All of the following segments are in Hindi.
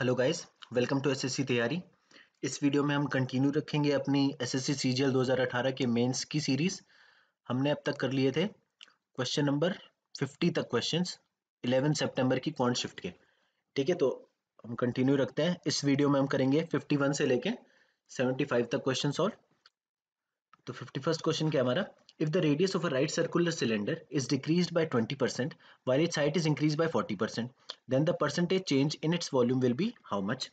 Hello guys welcome to SSC तैयारी इस वीडियो में हम कंटिन्यू रखेंगे अपनी एसएससी सीजीएल 2018 के मेंस की सीरीज़ हमने अब तक कर लिए थे क्वेश्चन नंबर 50 तक क्वेश्चंस 11 सितंबर की क्वांट शिफ्ट के। ठीक है तो हम कंटिन्यू रखते हैं। इस वीडियो में हम करेंगे 51 से लेके 75 तक क्वेश्चन सॉल्व तो फिफ्टी क्वेश्चन क्या हमारा? If the radius of a right circular cylinder is decreased by 20% while its height is increased by 40% then the percentage change in its volume will be how much?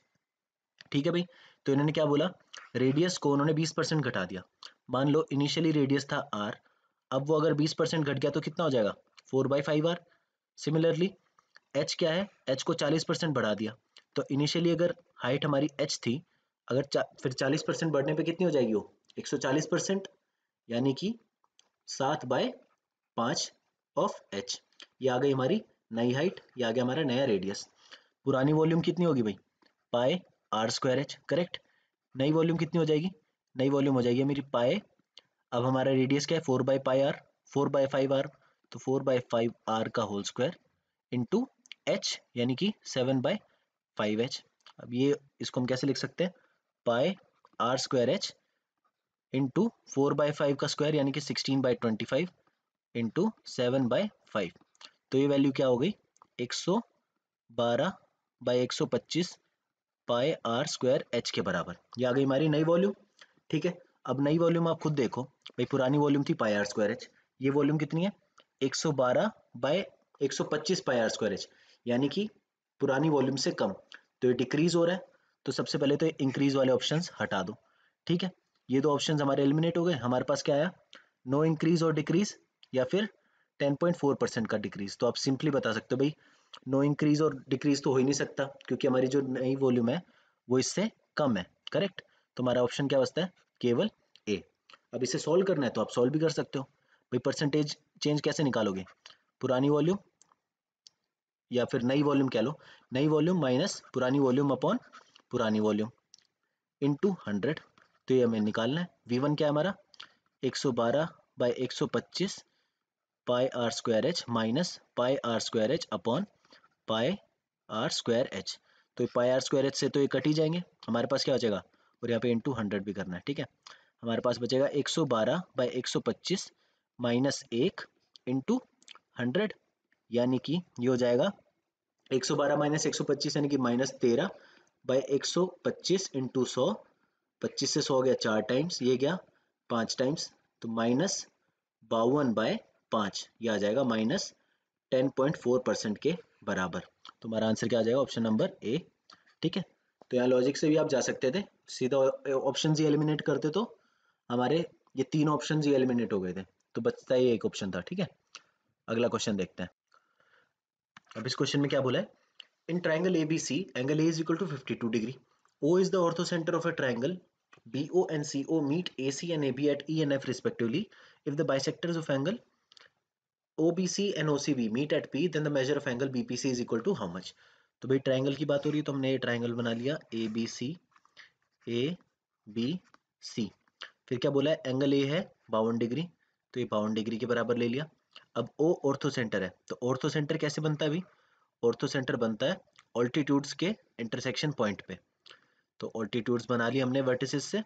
ठीक है भाई? तो इन्होंने क्या बोला? रेडियस को उन्होंने 20 परसेंट घटा दिया। मान लो इनिशियली रेडियस था आर अब वो अगर 20 परसेंट घट गया तो कितना हो जाएगा? Four by five R similarly H क्या है? एच को 40 परसेंट बढ़ा दिया। तो इनिशियली अगर हाइट हमारी एच थी, अगर फिर 40 परसेंट बढ़ने पे कितनी हो जाएगी वो? 140 परसेंट यानी कि सात बाय पाँच ऑफ़ एच ये आ गई हमारी नई हाइट ये आ गया हमारा नया रेडियस पुरानी वॉल्यूम कितनी होगी भाई? Pi R square H correct नई वॉल्यूम कितनी हो जाएगी? नई वॉल्यूम हो जाएगी मेरी पाए। अब हमारा रेडियस क्या है? Four by pi R four by five R तो फोर बाई फाइव आर का होल स्क्वायर इंटू एच यानी कि सेवन बाय फाइव एच अब ये इसको हम कैसे लिख सकते हैं? Pi R square H into four by five का स्क्वायर यानी कि sixteen by twenty five into seven by five तो ये वैल्यू क्या हो गई? एक सौ बारह बाई एक सौ पच्चीस पाए आर स्क्वायर एच के बराबर। ये आ गई हमारी नई वॉल्यूम ठीक है? अब नई वॉल्यूम आप खुद देखो। भाई, पुरानी वॉल्यूम थी पाई आर स्क्वायर एच ये वॉल्यूम कितनी है? 112 by 125 pi R square H यानी कि पुरानी वॉल्यूम से कम। तो ये डिक्रीज हो रहा है। तो सबसे पहले तो इंक्रीज वाले ऑप्शंस हटा दो, ठीक है? ये दो ऑप्शन हमारे एलिमिनेट हो गए। हमारे पास क्या आया? नो इंक्रीज और डिक्रीज या फिर 10.4 परसेंट का डिक्रीज तो आप सिंपली बता सकते हो भाई नो इंक्रीज और डिक्रीज तो हो ही नहीं सकता, क्योंकि हमारी जो नई वॉल्यूम है, वो इससे कम है। करेक्ट तो हमारा ऑप्शन क्या बचता है? केवल ए अब इसे सॉल्व करना है तो आप सॉल्व भी कर सकते हो। भाई परसेंटेज चेंज कैसे निकालोगे? पुरानी वॉल्यूम या फिर नई वॉल्यूम कह लो। नई वॉल्यूम माइनस पुरानी वॉल्यूम अपॉन पुरानी वॉल्यूम इंटू हंड्रेड तो ये हमें निकालना है। वी वन क्या है हमारा? 112 by 125 pi R square H minus pi R square H upon pi R square H तो पाई आर स्क्वायर एच से तो ये कट ही जाएँगे। हमारे पास क्या हो जाएगा और यहाँ पे इंटू हंड्रेड भी करना है, ठीक है? हमारे पास बचेगा 112 बाई 125 माइनस एक इंटू हंड्रेड यानी कि ये हो जाएगा 112 माइनस 125 यानी कि माइनस तेरह बाई 125 इंटू सौ पच्चीस से सौ गया, चार टाइम्स ये गया पाँच टाइम्स तो माइनस बावन बाय पाँच, ये आ जाएगा minus ten point four percent के बराबर। तो हमारा आंसर क्या आ जाएगा? ऑप्शन नंबर ए ठीक है? तो यहाँ लॉजिक से भी आप जा सकते थे। सीधा ऑप्शन ही एलिमिनेट करते तो हमारे ये तीन ऑप्शन ही एलिमिनेट हो गए थे। तो बचता ही एक ऑप्शन था, ठीक है? अगला क्वेश्चन देखते हैं। अब इस क्वेश्चन में क्या बोला है? In triangle A B C angle A is equal to fifty two degree O is the orthocenter of a triangle. BO and CO meet AC and AB at E and F respectively. If the bisectors of angle OBC and OCB meet at P, then the measure of angle BPC is equal to how much? तो भाई ट्राइंगल की बात हो रही है तो हमने ये ट्राइंगल बना लिया ए बी सी ए बी सी फिर क्या बोला है एंगल ए है बावन डिग्री तो ये बावन डिग्री के बराबर ले लिया अब ओ ऑर्थो सेंटर है तो ऑर्थो सेंटर कैसे बनता है अभी ऑर्थो सेंटर बनता है ऑल्टीट्यूड्स के इंटरसेक्शन पॉइंट पे तो ऑल्टीट्यूड्स बना ली हमने वर्टिसेस से।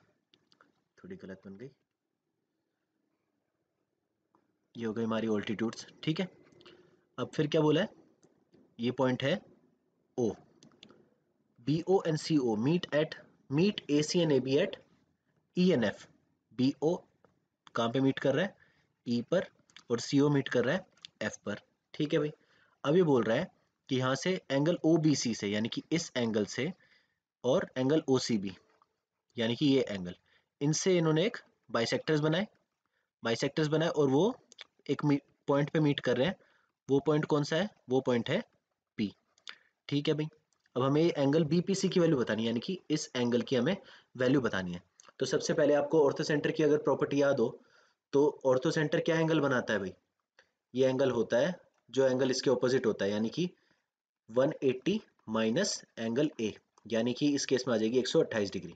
थोड़ी गलत बन गई। ये हो गई हमारी ऑल्टीट्यूड्स ठीक है? अब फिर क्या बोला है? ये पॉइंट है O B O and C O meet at meet A C and A B at E and F B O कहाँ पे मीट कर रहा है? ई e पर और सी ओ मीट कर रहा है एफ़ पर। ठीक है भाई? अब ये बोल रहा है कि यहाँ से एंगल ओ बी सी से, यानी कि इस एंगल से और एंगल ओसीबी यानी कि ये एंगल इनसे इन्होंने एक बाइसेक्टर्स बनाए बाइसेक्टर्स बनाए और वो एक पॉइंट पे मीट कर रहे हैं. वो पॉइंट कौन सा है? वो पॉइंट है पी ठीक है भाई? अब हमें एंगल बीपीसी की वैल्यू बतानी है, यानी कि इस एंगल की हमें वैल्यू बतानी है. तो सबसे पहले आपको ऑर्थो सेंटर की अगर प्रॉपर्टी याद हो तो ऑर्थो सेंटर क्या एंगल बनाता है भाई? ये एंगल होता है, जो एंगल इसके ऑपोजिट होता है, यानी कि 180 माइनस एंगल ए यानी कि इस केस में आ जाएगी 128 डिग्री।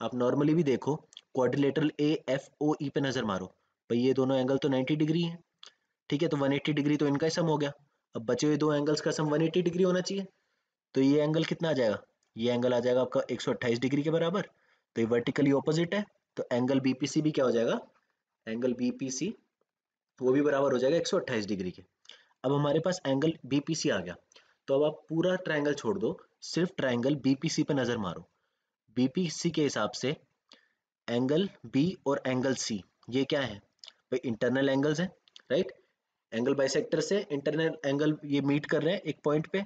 आप नॉर्मली भी देखो क्वाड्रिलेटरल ए एफ़ ओ ई पे नज़र मारो। भाई ये दोनों एंगल तो 90 डिग्री है। ठीक है तो 180 डिग्री तो इनका ही सम हो गया। अब बचे हुए दो एंगल्स का सम 180 डिग्री होना चाहिए। तो ये एंगल कितना आ जाएगा? ये एंगल आ जाएगा आपका 128 डिग्री के बराबर। तो ये वर्टिकली ऑपोजिट है। तो एंगल बीपीसी भी क्या हो जाएगा? एंगल बीपीसी वो भी बराबर हो जाएगा 128 डिग्री के। अब हमारे पास एंगल बीपीसी आ गया। तो अब आप पूरा ट्रायंगल छोड़ दो। सिर्फ़ ट्रायंगल बीपीसी पे नज़र मारो। बीपीसी के हिसाब से एंगल बी और एंगल सी ये क्या है? भाई इंटरनल एंगल्स हैं राइट एंगल बाइसेक्टर से इंटरनल एंगल ये मीट कर रहे हैं एक पॉइंट पे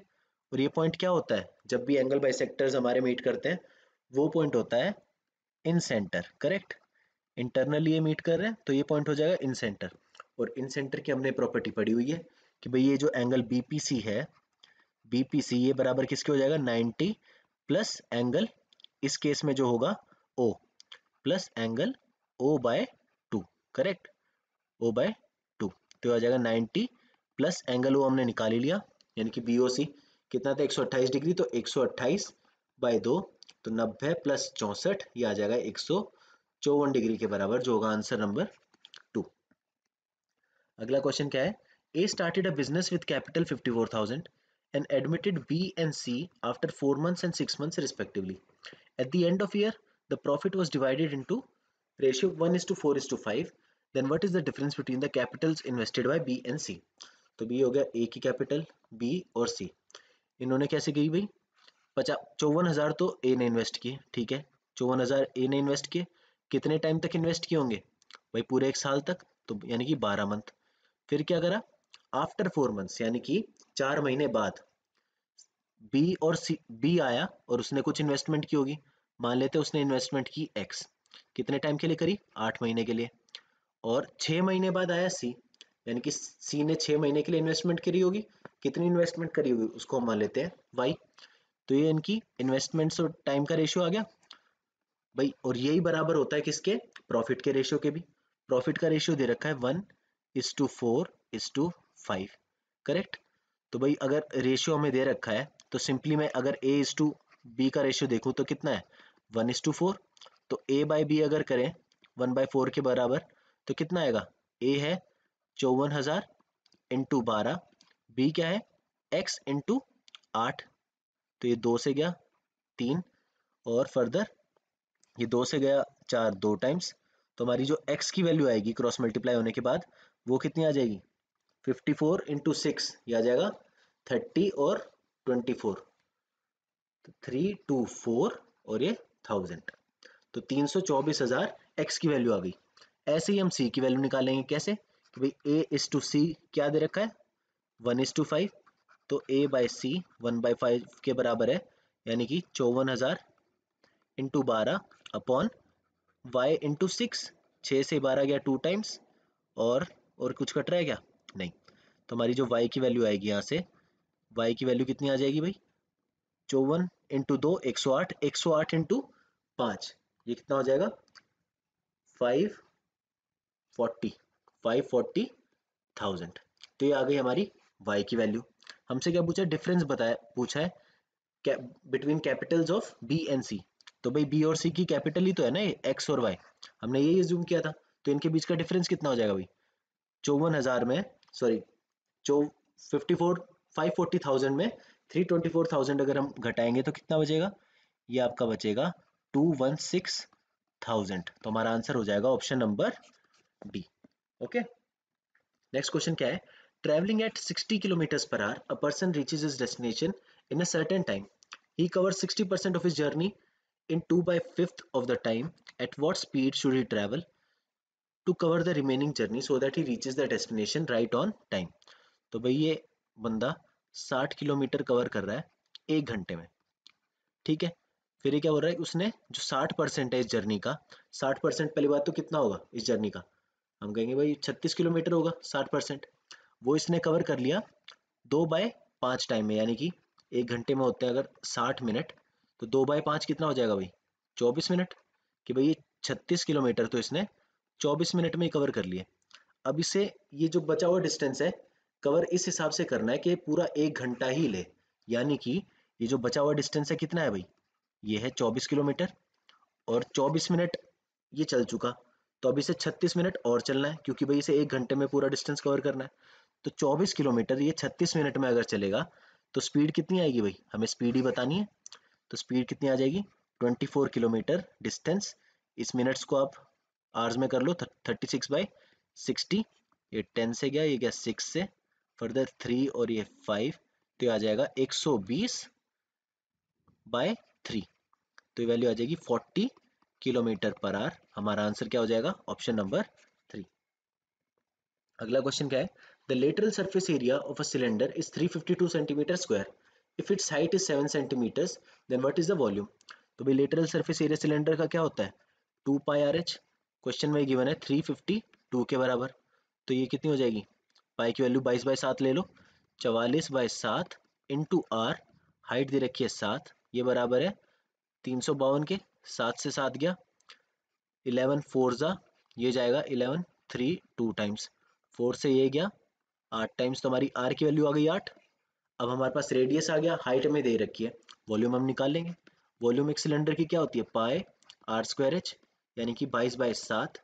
और ये पॉइंट क्या होता है? जब भी एंगल बाइसेक्टर्स हमारे मीट करते हैं, वो पॉइंट होता है इन सेंटर करेक्ट इंटरनली ये मीट कर रहे हैं तो ये पॉइंट हो जाएगा इन सेंटर और इन सेंटर की हमने प्रॉपर्टी पढ़ी हुई है कि भाई ये जो एंगल बीपीसी है बीपीसी ये बराबर किसके हो जाएगा? 90 प्लस एंगल इस केस में जो होगा? O plus angle O by two correct O by two तो आ जाएगा 90 प्लस एंगल ओ हमने निकाल लिया यानी कि BOC कितना था? 128 डिग्री तो 128 बाय दो तो 90 प्लस चौसठ ये आ जाएगा एक सौ चौवन डिग्री के बराबर जो होगा आंसर नंबर टू अगला क्वेश्चन क्या है? A started a business with capital 54,000 and admitted B and C after 4 months and 6 months respectively. At the end of year, the profit was divided into ratio 1 is to 4 is to 5. Then what is the difference between the capitals invested by B and C? तो B हो गया A की कैपिटल B और C इन्होंने कैसे की भाई पचास चौवन हज़ार तो ए ने इन्वेस्ट किए ठीक है चौवन हज़ार ए ने इन्वेस्ट किए कितने टाइम तक इन्वेस्ट किए होंगे भाई पूरे एक साल तक तो यानी कि बारह मंथ फिर क्या करा आफ्टर फोर मंथ्स यानी कि चार महीने बाद बी और सी बी आया और उसने कुछ इन्वेस्टमेंट की होगी। मान लेते उसने इन्वेस्टमेंट की एक्स कितने टाइम के लिए करी? आठ महीने के लिए। और छह महीने बाद आया सी यानी कि सी ने छह महीने के लिए इन्वेस्टमेंट करी होगी। कितनी इन्वेस्टमेंट करी होगी? उसको हम मान लेते हैं वाई तो ये इनकी इन्वेस्टमेंट्स और टाइम का रेशियो आ गया। भाई, और यही बराबर होता है किसके? प्रॉफिट के रेशियो के भी। प्रॉफिट का रेशियो दे रखा है one is to four is to five correct तो भाई अगर रेशियो हमें दे रखा है तो सिंपली मैं अगर ए इज़ टू बी का रेशियो देखूँ तो कितना है? वन इज़ टू फोर तो ए बाई बी अगर करें वन बाई फोर के बराबर तो कितना आएगा? ए है चौवन हज़ार इंटू बारह. बी क्या है? एक्स इंटू आठ. तो ये दो से गया तीन. और फर्दर ये दो से गया चार दो टाइम्स तो हमारी जो एक्स की वैल्यू आएगी क्रॉस मल्टीप्लाई होने के बाद, वो कितनी आ जाएगी? 54 फोर इंटू सिक्स ये आ जाएगा 30 और 24 तो थ्री टू फोर और ये थाउज़ेंड तो तीन सौ चौबीस हज़ार एक्स की वैल्यू आ गई. ऐसे ही हम सी की वैल्यू निकालेंगे कैसे? कि भाई ए इज़ टू सी क्या दे रखा है? वन इज़ टू फाइव तो A by C one by five के बराबर है, यानी कि चौवन हज़ार इंटू बारह अपॉन वाई इंटू सिक्स छः से बारह गया टू टाइम्स और और कुछ कट रहा है क्या? नहीं। तो हमारी जो वाई की वैल्यू आएगी यहाँ से वाई की वैल्यू कितनी आ जाएगी भाई? चौवन इंटू दो, एक सौ आठ, एक सौ आठ इंटू पाँच। ये कितना हो जाएगा? Five forty five forty thousand तो ये आ गई हमारी वाई की वैल्यू हमसे क्या पूछा डिफरेंस बताया, पूछा है between capitals of B and C तो भाई बी और सी की कैपिटल ही तो है ना एक्स और वाई हमने यही जूम किया था। तो इनके बीच का डिफरेंस कितना हो जाएगा भाई? चौवन हज़ार में सॉरी जो 54 540,000 में 324,000 अगर हम घटाएँगे तो कितना बचेगा? ये आपका बचेगा 216,000 तो हमारा आंसर हो जाएगा option number D okay next question क्या है? Travelling at 60 kilometre per hour a person reaches his destination in a certain time he cover 60% of his journey in two by fifth of the time at what speed should he travel to cover the remaining journey so that he reaches the destination right on time? तो भाई ये बंदा 60 किलोमीटर कवर कर रहा है एक घंटे में। ठीक है? फिर ये क्या हो रहा है? उसने जो 60 परसेंट है इस जर्नी का 60 परसेंट पहली बात तो कितना होगा इस जर्नी का? हम कहेंगे भाई 36 किलोमीटर होगा 60 परसेंट वो इसने कवर कर लिया दो बाय पाँच टाइम में, यानी कि एक घंटे में होते हैं अगर साठ मिनट तो दो बाय पाँच कितना हो जाएगा भाई? चौबीस मिनट कि भाई ये छत्तीस किलोमीटर तो इसने चौबीस मिनट में कवर कर लिए। अब इसे, ये जो बचा हुआ डिस्टेंस है कवर इस हिसाब से करना है कि पूरा एक घंटा ही ले। यानी कि ये जो बचा हुआ डिस्टेंस है, कितना है भाई? ये है चौबीस किलोमीटर और चौबीस मिनट ये चल चुका। तो अब इसे छत्तीस मिनट और चलना है, क्योंकि भाई इसे एक घंटे में पूरा डिस्टेंस कवर करना है। तो 24 किलोमीटर, ये 36 मिनट में अगर चलेगा तो स्पीड कितनी आएगी भाई? हमें स्पीड ही बतानी है। तो स्पीड कितनी आ जाएगी? 24 किलोमीटर डिस्टेंस इस मिनट्स को आप आवर्स में कर लो थर्टी सिक्स बाई सिक्सटी ये टेन से गया, ये गया सिक्स से। फर्दर थ्री और ये फाइव तो ये आ जाएगा 120 बाय थ्री तो ये वैल्यू आ जाएगी 40 किलोमीटर पर आवर हमारा आंसर क्या हो जाएगा? ऑप्शन नंबर थ्री अगला क्वेश्चन क्या है? The lateral surface area of a cylinder is 352 centimetre square if its height is 7 centimetres then what is the volume तो भाई लेटरल सरफेस एरिया सिलेंडर का क्या होता है? Two pi R H question में गिवन है 352 के बराबर। तो ये कितनी हो जाएगी? पाई की वैल्यू 22 बाई सात ले लो। चवालीस बाई सात इंटू आर हाइट दे रखी है सात। ये बराबर है तीन सौ बावन के, सात से सात गया। इलेवन फोर ज़ा ये जाएगा eleven three two times four से ये गया, आठ टाइम्स तो हमारी आर की वैल्यू आ गई आठ। अब हमारे पास रेडियस आ गया हाइट में दे रखी है। वॉल्यूम हम निकाल लेंगे। वॉल्यूम एक सिलेंडर की क्या होती है? पाए आर स्क्वायर एच यानी कि बाईस बाईस सात,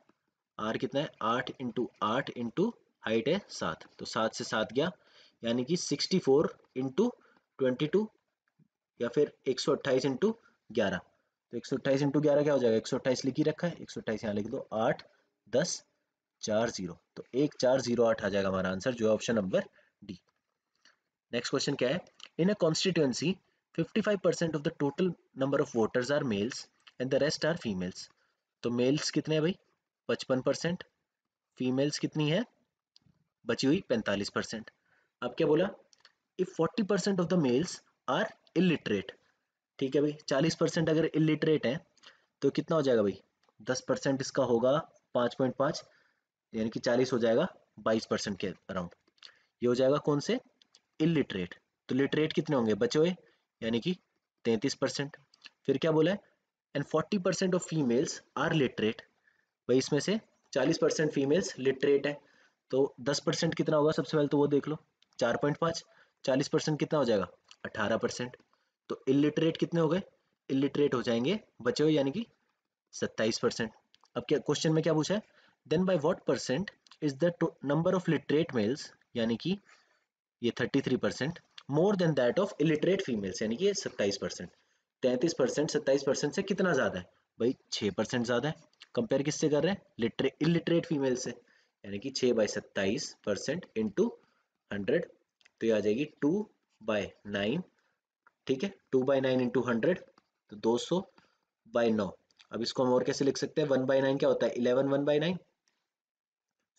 आर कितना है? आठ इंटू आठ इंटू हाइट है सात। तो सात से सात गया, यानी कि sixty four into twenty two या फिर एक सौ अट्ठाईस इंटू ग्यारह। तो एक सौ अट्ठाईस इंटू ग्यारह क्या हो जाएगा? एक सौ अट्ठाईस लिख ही रखा है। एक सौ अट्ठाईस यहाँ लिख दो, आठ, दस, चार, ज़ीरो। तो एक, चार, ज़ीरो, आठ आ जाएगा हमारा आंसर, जो है option number D next question क्या है? In a constituency 55% of the total number of voters are males and the rest are females तो मेल्स कितने हैं भाई? पचपन परसेंट। फीमेल्स कितनी है? बची हुई पैंतालीस परसेंट। अब क्या बोला? If forty percent of the males are illiterate ठीक है भाई, चालीस परसेंट अगर इलिटरेट है तो कितना हो जाएगा भाई? दस परसेंट इसका होगा पाँच पॉइंट पाँच, यानी कि चालीस हो जाएगा बाईस परसेंट के अराउंड। ये हो जाएगा कौन से? इलिटरेट तो लिटरेट कितने होंगे? बचे हुए, यानी कि तैंतीस परसेंट। फिर क्या बोला है? And forty percent of females are literate भाई, इसमें से चालीस परसेंट फीमेल्स लिटरेट है। तो दस परसेंट कितना होगा? सबसे पहले तो वो देख लो। चार पॉइंट पाँच, चालीस परसेंट कितना हो जाएगा? अठारह परसेंट तो इलिटरेट कितने हो गए? इलिटरेट हो जाएँगे। बचे हुए यानी कि सत्ताईस परसेंट अब क्या क्वेश्चन में क्या पूछा है? Then by what percent is the number of literate males यानी कि ये thirty three percent more than that of illiterate females यानी कि सत्ताईस परसेंट तैंतीस परसेंट, सत्ताईस परसेंट से कितना ज़्यादा है? भाई छः परसेंट ज़्यादा है। कंपेयर किससे कर रहे हैं? लिटरे इलिटरेट फीमेल से। यानी कि छः बाई सत्ताईस परसेंट इंटू हंड्रेड तो ये आ जाएगी टू बाय नाइन ठीक है? Two by nine into hundred तो दो सौ बाई नौ। अब इसको हम और कैसे लिख सकते हैं? वन बाई नाइन क्या होता है? Eleven one by nine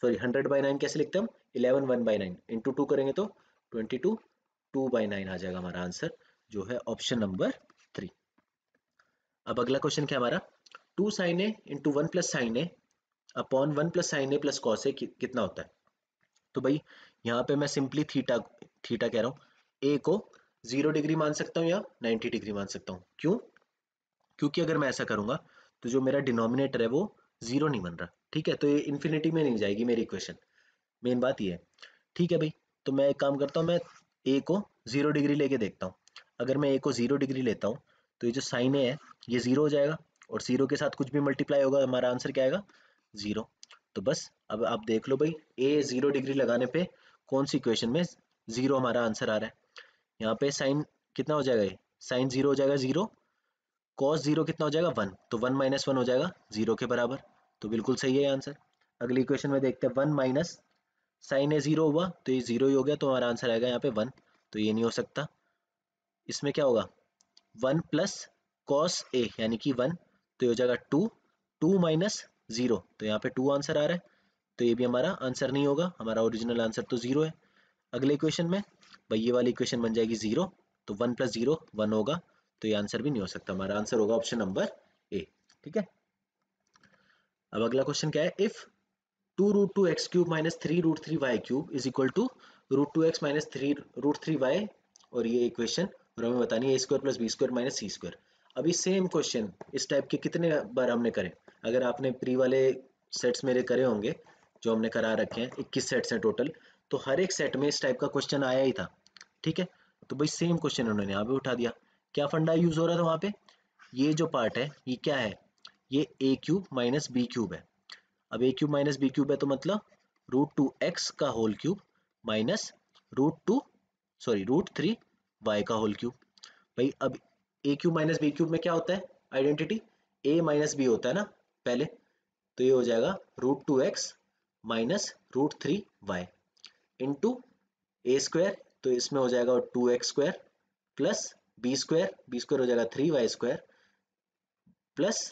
sorry hundred by nine कैसे लिखते हैं हम? Eleven one by nine into two करेंगे तो twenty two two by nine आ जाएगा हमारा आंसर जो है ऑप्शन नंबर अब अगला क्वेश्चन क्या हमारा? Two sine A into one plus sine A upon one plus sine A plus cos A कितना होता है? तो भाई, यहाँ पे मैं सिंपली थीटा थीटा कह रहा हूँ। ए को ज़ीरो डिग्री मान सकता हूँ या नाइन्टी डिग्री मान सकता हूँ। क्यों? क्योंकि अगर मैं ऐसा करूँगा तो जो मेरा डिनोमिनेटर है वो ज़ीरो नहीं बन रहा। ठीक है? तो ये इन्फिनिटी में नहीं जाएगी मेरी इक्वेशन मेन बात ये है। ठीक है भाई? तो मैं एक काम करता हूँ, मैं ए को ज़ीरो डिग्री लेके देखता हूँ। अगर मैं ए को ज़ीरो डिग्री लेता हूँ तो ये जो साइन ए है ये ज़ीरो हो जाएगा और ज़ीरो के साथ कुछ भी मल्टीप्लाई होगा, हमारा आंसर क्या आएगा? ज़ीरो तो बस, अब आप देख लो भाई ए ज़ीरो डिग्री लगाने पे कौन सी इक्वेशन में ज़ीरो हमारा आंसर आ रहा है? यहाँ पे साइन कितना हो जाएगा ये? साइन ज़ीरो हो जाएगा ज़ीरो कॉस ज़ीरो कितना हो जाएगा? वन तो वन माइनस वन हो जाएगा ज़ीरो के बराबर. तो बिल्कुल सही है आंसर अगली इक्वेशन में देखते हैं one minus sine A zero हुआ तो ये ज़ीरो ही हो गया तो हमारा आंसर आएगा यहाँ पे वन तो ये नहीं हो सकता. इसमें क्या होगा? वन प्लस कॉस ए यानी कि वन तो ये हो जाएगा टू टू माइनस ज़ीरो तो यहाँ पे टू आंसर आ रहा है तो ये भी हमारा आंसर नहीं होगा, हमारा ओरिजिनल आंसर तो ज़ीरो है। अगले इक्वेशन में, भाई ये वाली इक्वेशन बन जाएगी ज़ीरो तो वन प्लस ज़ीरो वन होगा तो ये आंसर भी नहीं हो सकता। हमारा आंसर होगा ऑप्शन नंबर ए ठीक है? अब अगला क्वेश्चन क्या है? If two root two X cube minus three root three Y cube is equal to root two X minus three root three Y और ये इक्वेशन और हमें बतानी है A square plus B square minus C square अभी सेम क्वेश्चन इस टाइप के कितने बार हमने करे? अगर आपने प्री वाले सेट्स मेरे करे होंगे, जो हमने करा रखे हैं, इक्कीस सेट्स हैं टोटल तो हर एक सेट में इस टाइप का क्वेश्चन आया ही था। ठीक है? तो भाई सेम क्वेश्चन उन्होंने यहाँ पे उठा दिया। क्या फंडा यूज़ हो रहा था वहाँ पे? ये जो पार्ट है, ये क्या है? ये A cube minus B cube है। अब A cube minus B cube है तो मतलब रूट टू एक्स का whole cube minus root two sorry root three Y का होल क्यूब भाई, अब A cube minus B cube में क्या होता है? आइडेंटिटी ए माइनस बी होता है ना, पहले। तो ये हो जाएगा root two X minus root three Y into A square तो इसमें हो जाएगा two X square plus B square B square हो जाएगा three Y square plus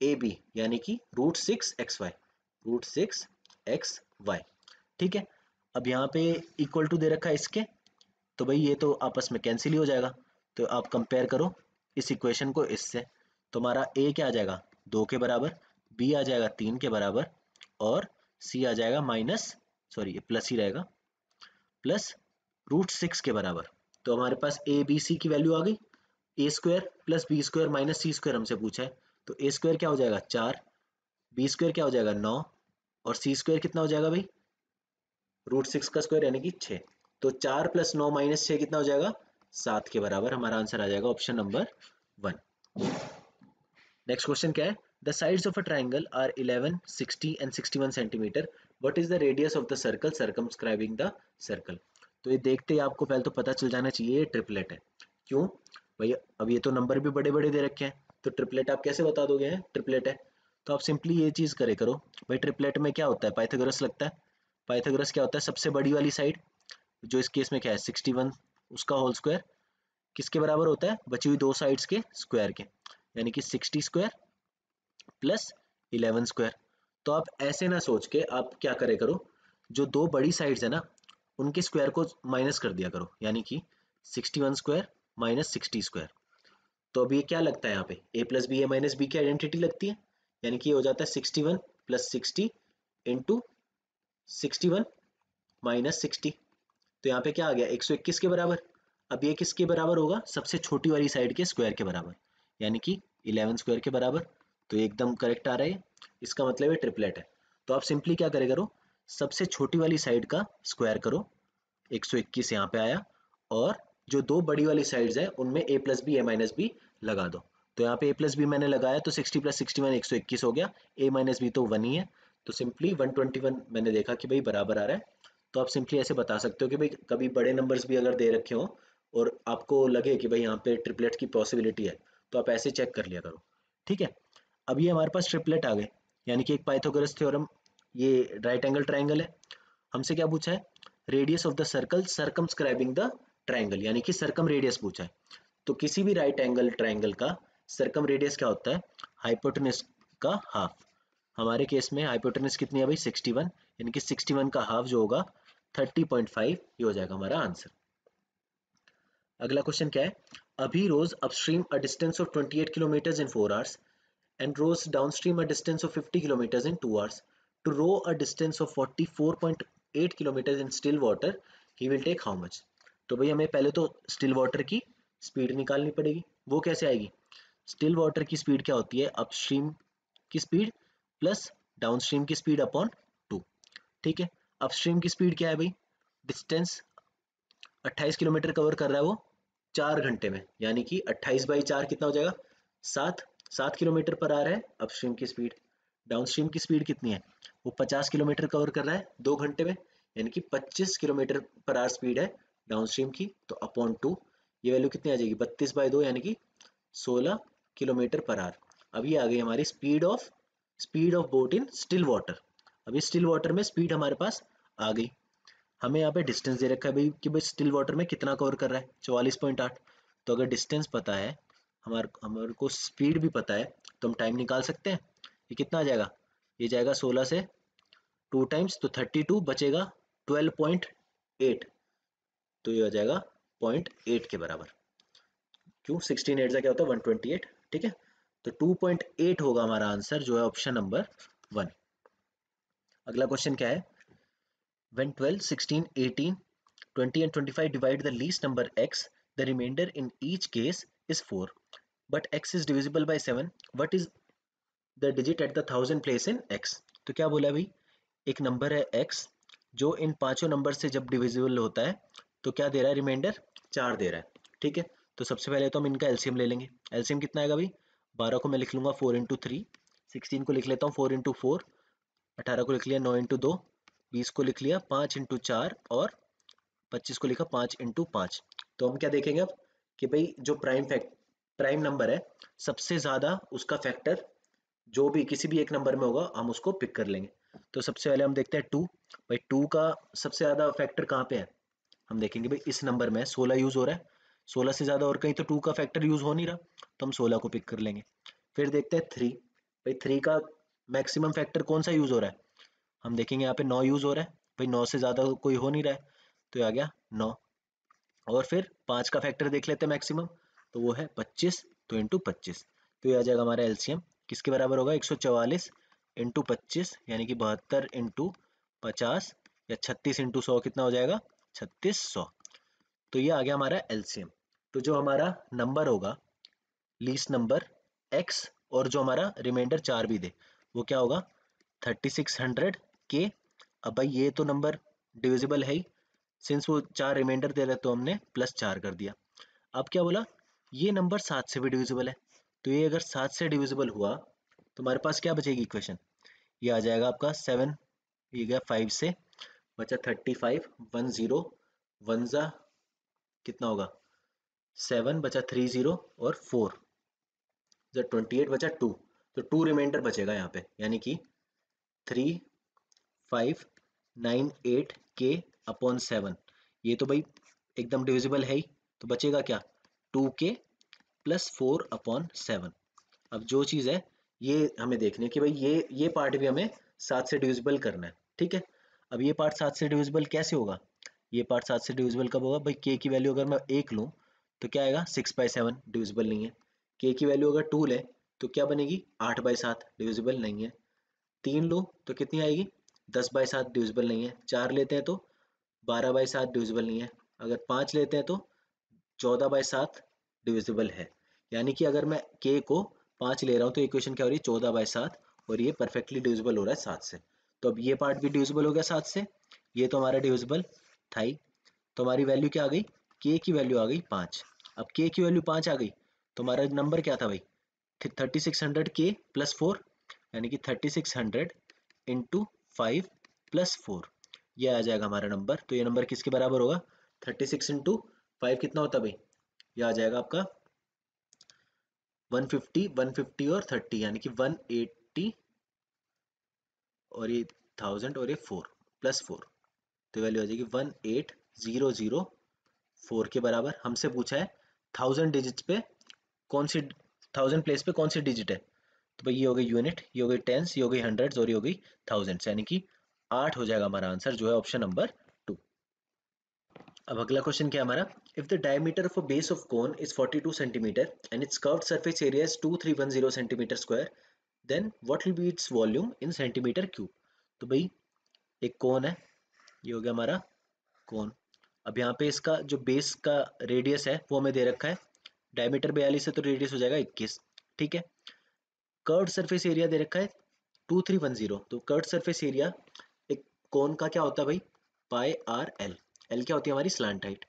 A B यानी कि root six X Y root six X Y ठीक है? अब यहाँ पे इक्वल टू दे रखा है इसके तो भाई ये तो आपस में कैंसिल ही हो जाएगा। तो आप कंपेयर करो। इस इक्वेशन को इससे तो हमारा ए क्या आ जाएगा? दो के बराबर बी आ जाएगा तीन के बराबर और सी आ जाएगा माइनस सॉरी प्लस ही रहेगा प्लस रूट सिक्स के बराबर। तो हमारे पास ए बी सी की वैल्यू आ गई। A square plus B square minus C square हमसे पूछा है। तो ए स्क्वायर क्या हो जाएगा? चार। बी स्क्वायर क्या हो जाएगा? नौ। और सी स्क्वायर कितना हो जाएगा भाई? रूट सिक्स का स्क्वायर यानी कि छः तो चार प्लस नौ माइनस छः कितना हो जाएगा? सात के बराबर हमारा आंसर आ जाएगा option number one next question क्या है? The sides of a triangle are 11, 60 and 61 centimeter what is the radius of the circle circumscribing the circle तो ये देखते ही आपको पहले तो पता चल जाना चाहिए ये ट्रिपलेट है। क्यों? भैया अब ये तो नंबर भी बड़े बड़े दे रखे हैं। तो ट्रिपलेट आप कैसे बता दोगे हैं? ट्रिपलेट है। तो आप सिंपली ये चीज़ करे करो। भाई ट्रिपलेट में क्या होता है? पाइथागोरस लगता है। पाइथागोरस क्या होता है? सबसे बड़ी वाली साइड जो इस केस में क्या है? सिक्सटी वन उसका होल स्क्वायर किसके बराबर होता है? बची हुई दो साइड्स के स्क्वायर के, यानी कि sixty square plus eleven square तो आप ऐसे ना सोच के आप क्या करे करो, जो दो बड़ी साइड्स है ना, उनके स्क्वायर को माइनस कर दिया करो, यानी कि sixty one square minus sixty square तो अब ये क्या लगता है यहाँ पे? A plus B A minus B की आइडेंटिटी लगती है, यानी कि ये हो जाता है sixty one plus sixty into sixty one minus sixty तो यहाँ पे क्या आ गया? एक सौ इक्कीस के बराबर। अब ये किसके बराबर होगा? सबसे छोटी वाली साइड के स्क्वायर के बराबर। यानी कि इलेवन स्क्वायर के बराबर। तो एकदम करेक्ट आ रहा है। इसका मतलब है ट्रिपलेट है। तो आप सिंपली क्या करे करो? सबसे छोटी वाली साइड का स्क्वायर करो। 121 यहाँ पे आया। और जो दो बड़ी वाली साइड्स है, उनमें A plus B A minus B लगा दो। तो यहाँ पे ए प्लस बी मैंने लगाया तो 60 प्लस सिक्सटी वन एक हो गया। ए माइनस बी तो वन ही है। तो सिंपली 121 मैंने देखा कि भाई बराबर आ रहा है। तो आप सिंपली ऐसे बता सकते हो कि भाई कभी बड़े नंबर्स भी अगर दे रखे हो और आपको लगे कि भाई यहाँ पे ट्रिपलेट की पॉसिबिलिटी है तो आप ऐसे चेक कर लिया करो। ठीक है? अब ये हमारे पास ट्रिपलेट आ गए, यानी कि एक पाइथागोरस थ्योरम ये राइट एंगल ट्राइंगल है। हमसे क्या पूछा है? Radius of the circle circumscribing the triangle यानी कि सर्कम रेडियस पूछा है। तो किसी भी राइट एंगल ट्राइंगल का सर्कम रेडियस क्या होता है? हाइपोटनिस का हाफ़ हमारे केस में हाइपोटनिस कितनी है भाई? 61 यानी कि 61 का हाफ़ जो होगा 30.5 ये हो जाएगा हमारा आंसर अगला क्वेश्चन क्या है? अभी rows upstream a distance of 28 kilometers in 4 hours and rows downstream a distance of 50 kilometers in 2 hours. To row a distance of 44.8 kilometers in still water, he will take how much? तो भाई हमें पहले तो स्टिल वाटर की स्पीड निकालनी पड़ेगी। वो कैसे आएगी? स्टिल वाटर की स्पीड क्या होती है? अपस्ट्रीम की स्पीड प्लस डाउनस्ट्रीम की स्पीड अपॉन टू ठीक है? अपस्ट्रीम की स्पीड क्या है भाई? डिस्टेंस 28 किलोमीटर कवर कर रहा है वो चार घंटे में। यानी कि 28 बाई चार कितना हो जाएगा? सात। सात किलोमीटर पर आ रहा है अपस्ट्रीम की स्पीड। डाउनस्ट्रीम की स्पीड कितनी है? वो पचास किलोमीटर कवर कर रहा है दो घंटे में। यानी कि पच्चीस किलोमीटर पर आर स्पीड है डाउनस्ट्रीम की। तो अपॉन टू ये वैल्यू कितनी आ जाएगी? बत्तीस बाई दो, यानी कि सोलह किलोमीटर पर आर अभी आ गई हमारी speed of speed of boat in still water अभी स्टिल वाटर में स्पीड हमारे पास आ गई। हमें यहाँ पे डिस्टेंस दे रखा है भाई, कि भाई स्टिल वाटर में कितना कवर कर रहा है? चौवालीस पॉइंट आठ। तो अगर डिस्टेंस पता है, हमारे हमारे को स्पीड भी पता है तो हम टाइम निकाल सकते हैं। ये कितना आ जाएगा? ये जाएगा सोलह से टू टाइम्स तो थर्टी टू बचेगा ट्वेल्व पॉइंट एट तो ये आ जाएगा पॉइंट एट के बराबर। क्यों? सिक्सटीन एट का क्या होता है? वन ट्वेंटी एट ठीक है? तो टू पॉइंट एट होगा हमारा आंसर जो है ऑप्शन नंबर वन अगला क्वेश्चन क्या है? When 12 16 18 20 and 25 divide the least number x, the remainder in each case is 4 but x is divisible by 7 what is the digit at the thousand place in x? तो क्या बोला भाई एक नंबर है x, जो इन पाँचों नंबर से जब डिविजिबल होता है तो क्या दे रहा है रिमाइंडर चार दे रहा है। ठीक है? तो सबसे पहले तो हम इनका एलसीएम ले लेंगे। एलसीएम कितना आएगा भाई बारह को मैं लिख लूँगा फोर इंटू थ्री सिक्सटीन को लिख लेता हूँ फोर इंटू फोर अठारह को लिख लिया नौ इंटू दो. बीस को लिख लिया, पाँच इंटू चार और पच्चीस को लिखा पाँच इंटू पाँच। तो हम क्या देखेंगे अब कि भाई जो प्राइम फैक्ट, प्राइम नंबर है, सबसे ज़्यादा उसका फैक्टर जो भी किसी भी एक नंबर में होगा, हम उसको पिक कर लेंगे। तो सबसे पहले हम देखते हैं टू भाई टू का सबसे ज़्यादा फैक्टर कहाँ पे है? हम देखेंगे भाई इस नंबर में सोलह यूज़ हो रहा है। सोलह से ज़्यादा और कहीं तो टू का फैक्टर यूज़ हो नहीं रहा तो हम सोलह को पिक कर लेंगे। फिर देखते हैं थ्री भाई थ्री का मैक्सिमम फैक्टर कौन सा यूज़ हो रहा है? हम देखेंगे यहाँ पे नौ यूज़ हो रहा है। भाई नौ से ज़्यादा कोई हो नहीं रहा है। तो ये आ गया नौ। और फिर पाँच का फैक्टर देख लेते हैं मैक्सिमम तो वो है पच्चीस तो इंटू पच्चीस। तो ये आ जाएगा हमारा एलसीएम किसके बराबर होगा? एक सौ चवालीस इंटू पच्चीस, यानी कि बहत्तर इंटू पचास, या छत्तीस इंटू सौ कितना हो जाएगा? छत्तीस सौ। तो ये आ गया हमारा एलसीएम तो जो हमारा नंबर होगा लीस्ट नंबर एक्स और जो हमारा रिमाइंडर चार भी दे, वो क्या होगा? थर्टी सिक्स हंड्रेड के। अब भाई ये तो नंबर डिविजिबल है ही। सिंस वो चार रिमाइंडर दे रहे तो हमने प्लस चार कर दिया। अब क्या बोला? ये नंबर सात से भी डिविजिबल है। तो ये अगर सात से डिविजिबल हुआ तो हमारे पास क्या बचेगी इक्वेशन ये आ जाएगा आपका सेवन ये गया फाइव से, बचा thirty five one zero one जा कितना होगा? सेवन बचा थ्री ज़ीरो और फोर जब ट्वेंटी एट बचा टू तो टू रिमाइंडर बचेगा यहाँ पे। यानी कि थ्री फाइव नाइन एट के अपॉन सेवन ये तो भाई एकदम डिविजिबल है ही। तो बचेगा क्या? टू के प्लस फोर अपॉन सेवन अब जो चीज़ है, ये हमें देखने कि भाई ये ये पार्ट भी हमें सात से डिविजिबल करना है, ठीक है? अब ये पार्ट सात से डिविजिबल कैसे होगा? ये पार्ट सात से डिविजिबल कब होगा? भाई के की वैल्यू अगर मैं एक लूँ तो क्या आएगा? सिक्स बाई सेवन डिविजिबल नहीं है। के की वैल्यू अगर टू ले तो क्या बनेगी? आठ बाई सात डिविजिबल नहीं है। तीन लो तो कितनी आएगी? दस बाई सात डिविजिबल नहीं है। चार लेते हैं तो बारह बाई सात डिविजिबल नहीं है। अगर पाँच लेते हैं तो चौदह बाई सात डिविजिबल है। यानी कि अगर मैं के को पाँच ले रहा हूँ तो इक्वेशन क्या हो रही है? चौदह बाई सात और ये परफेक्टली डिविजिबल हो रहा है सात से। तो अब ये पार्ट भी डिविजिबल हो गया सात से। ये तो हमारा डिविजिबल था ही। तो हमारी वैल्यू क्या आ गई? के की वैल्यू आ गई पाँच। अब के की वैल्यू पाँच आ गई। तो हमारा नंबर क्या था भाई? थर्टी सिक्स हंड्रेड के प्लस फोर यानी कि thirty six hundred into five plus four ये आ जाएगा हमारा नंबर तो ये नंबर किसके बराबर होगा? थर्टी सिक्स इंटू फाइव कितना होता भाई? ये आ जाएगा आपका वन फिफ्टी वन फिफ्टी और थर्टी यानी कि वन एट्टी और ये थाउज़ेंड और ये फोर प्लस फोर तो वैल्यू आ जाएगी one eight zero zero four के बराबर. हमसे पूछा है थाउज़ेंड डिजिट पे कौन सी थाउज़ेंड प्लेस पे कौन सी डिजिट है? तो भाई ये हो गई यूनिट ये हो गई टेंस ये हो गई हंड्रेड और ये हो गई थाउज़ेंड यानी कि आठ हो जाएगा हमारा आंसर जो है ऑप्शन नंबर टू अब अगला क्वेश्चन क्या हमारा? If the diameter of a base of cone is 42 centimetre and it's curved surface area is 2310 centimetre square then what will be its volume in centimetre cube तो भाई एक कोन है, ये हो गया हमारा कोन अब यहाँ पे इसका जो बेस का रेडियस है, वो हमें दे रखा है। डायमीटर बयालीस है तो रेडियस हो जाएगा इक्कीस, ठीक है? कर्ड सरफेस एरिया दे रखा है टू थ्री वन ज़ीरो तो कर्ड सरफेस एरिया एक कोन का क्या होता है भाई? पाई आर एल एल क्या होती है हमारी? स्लांट हाइट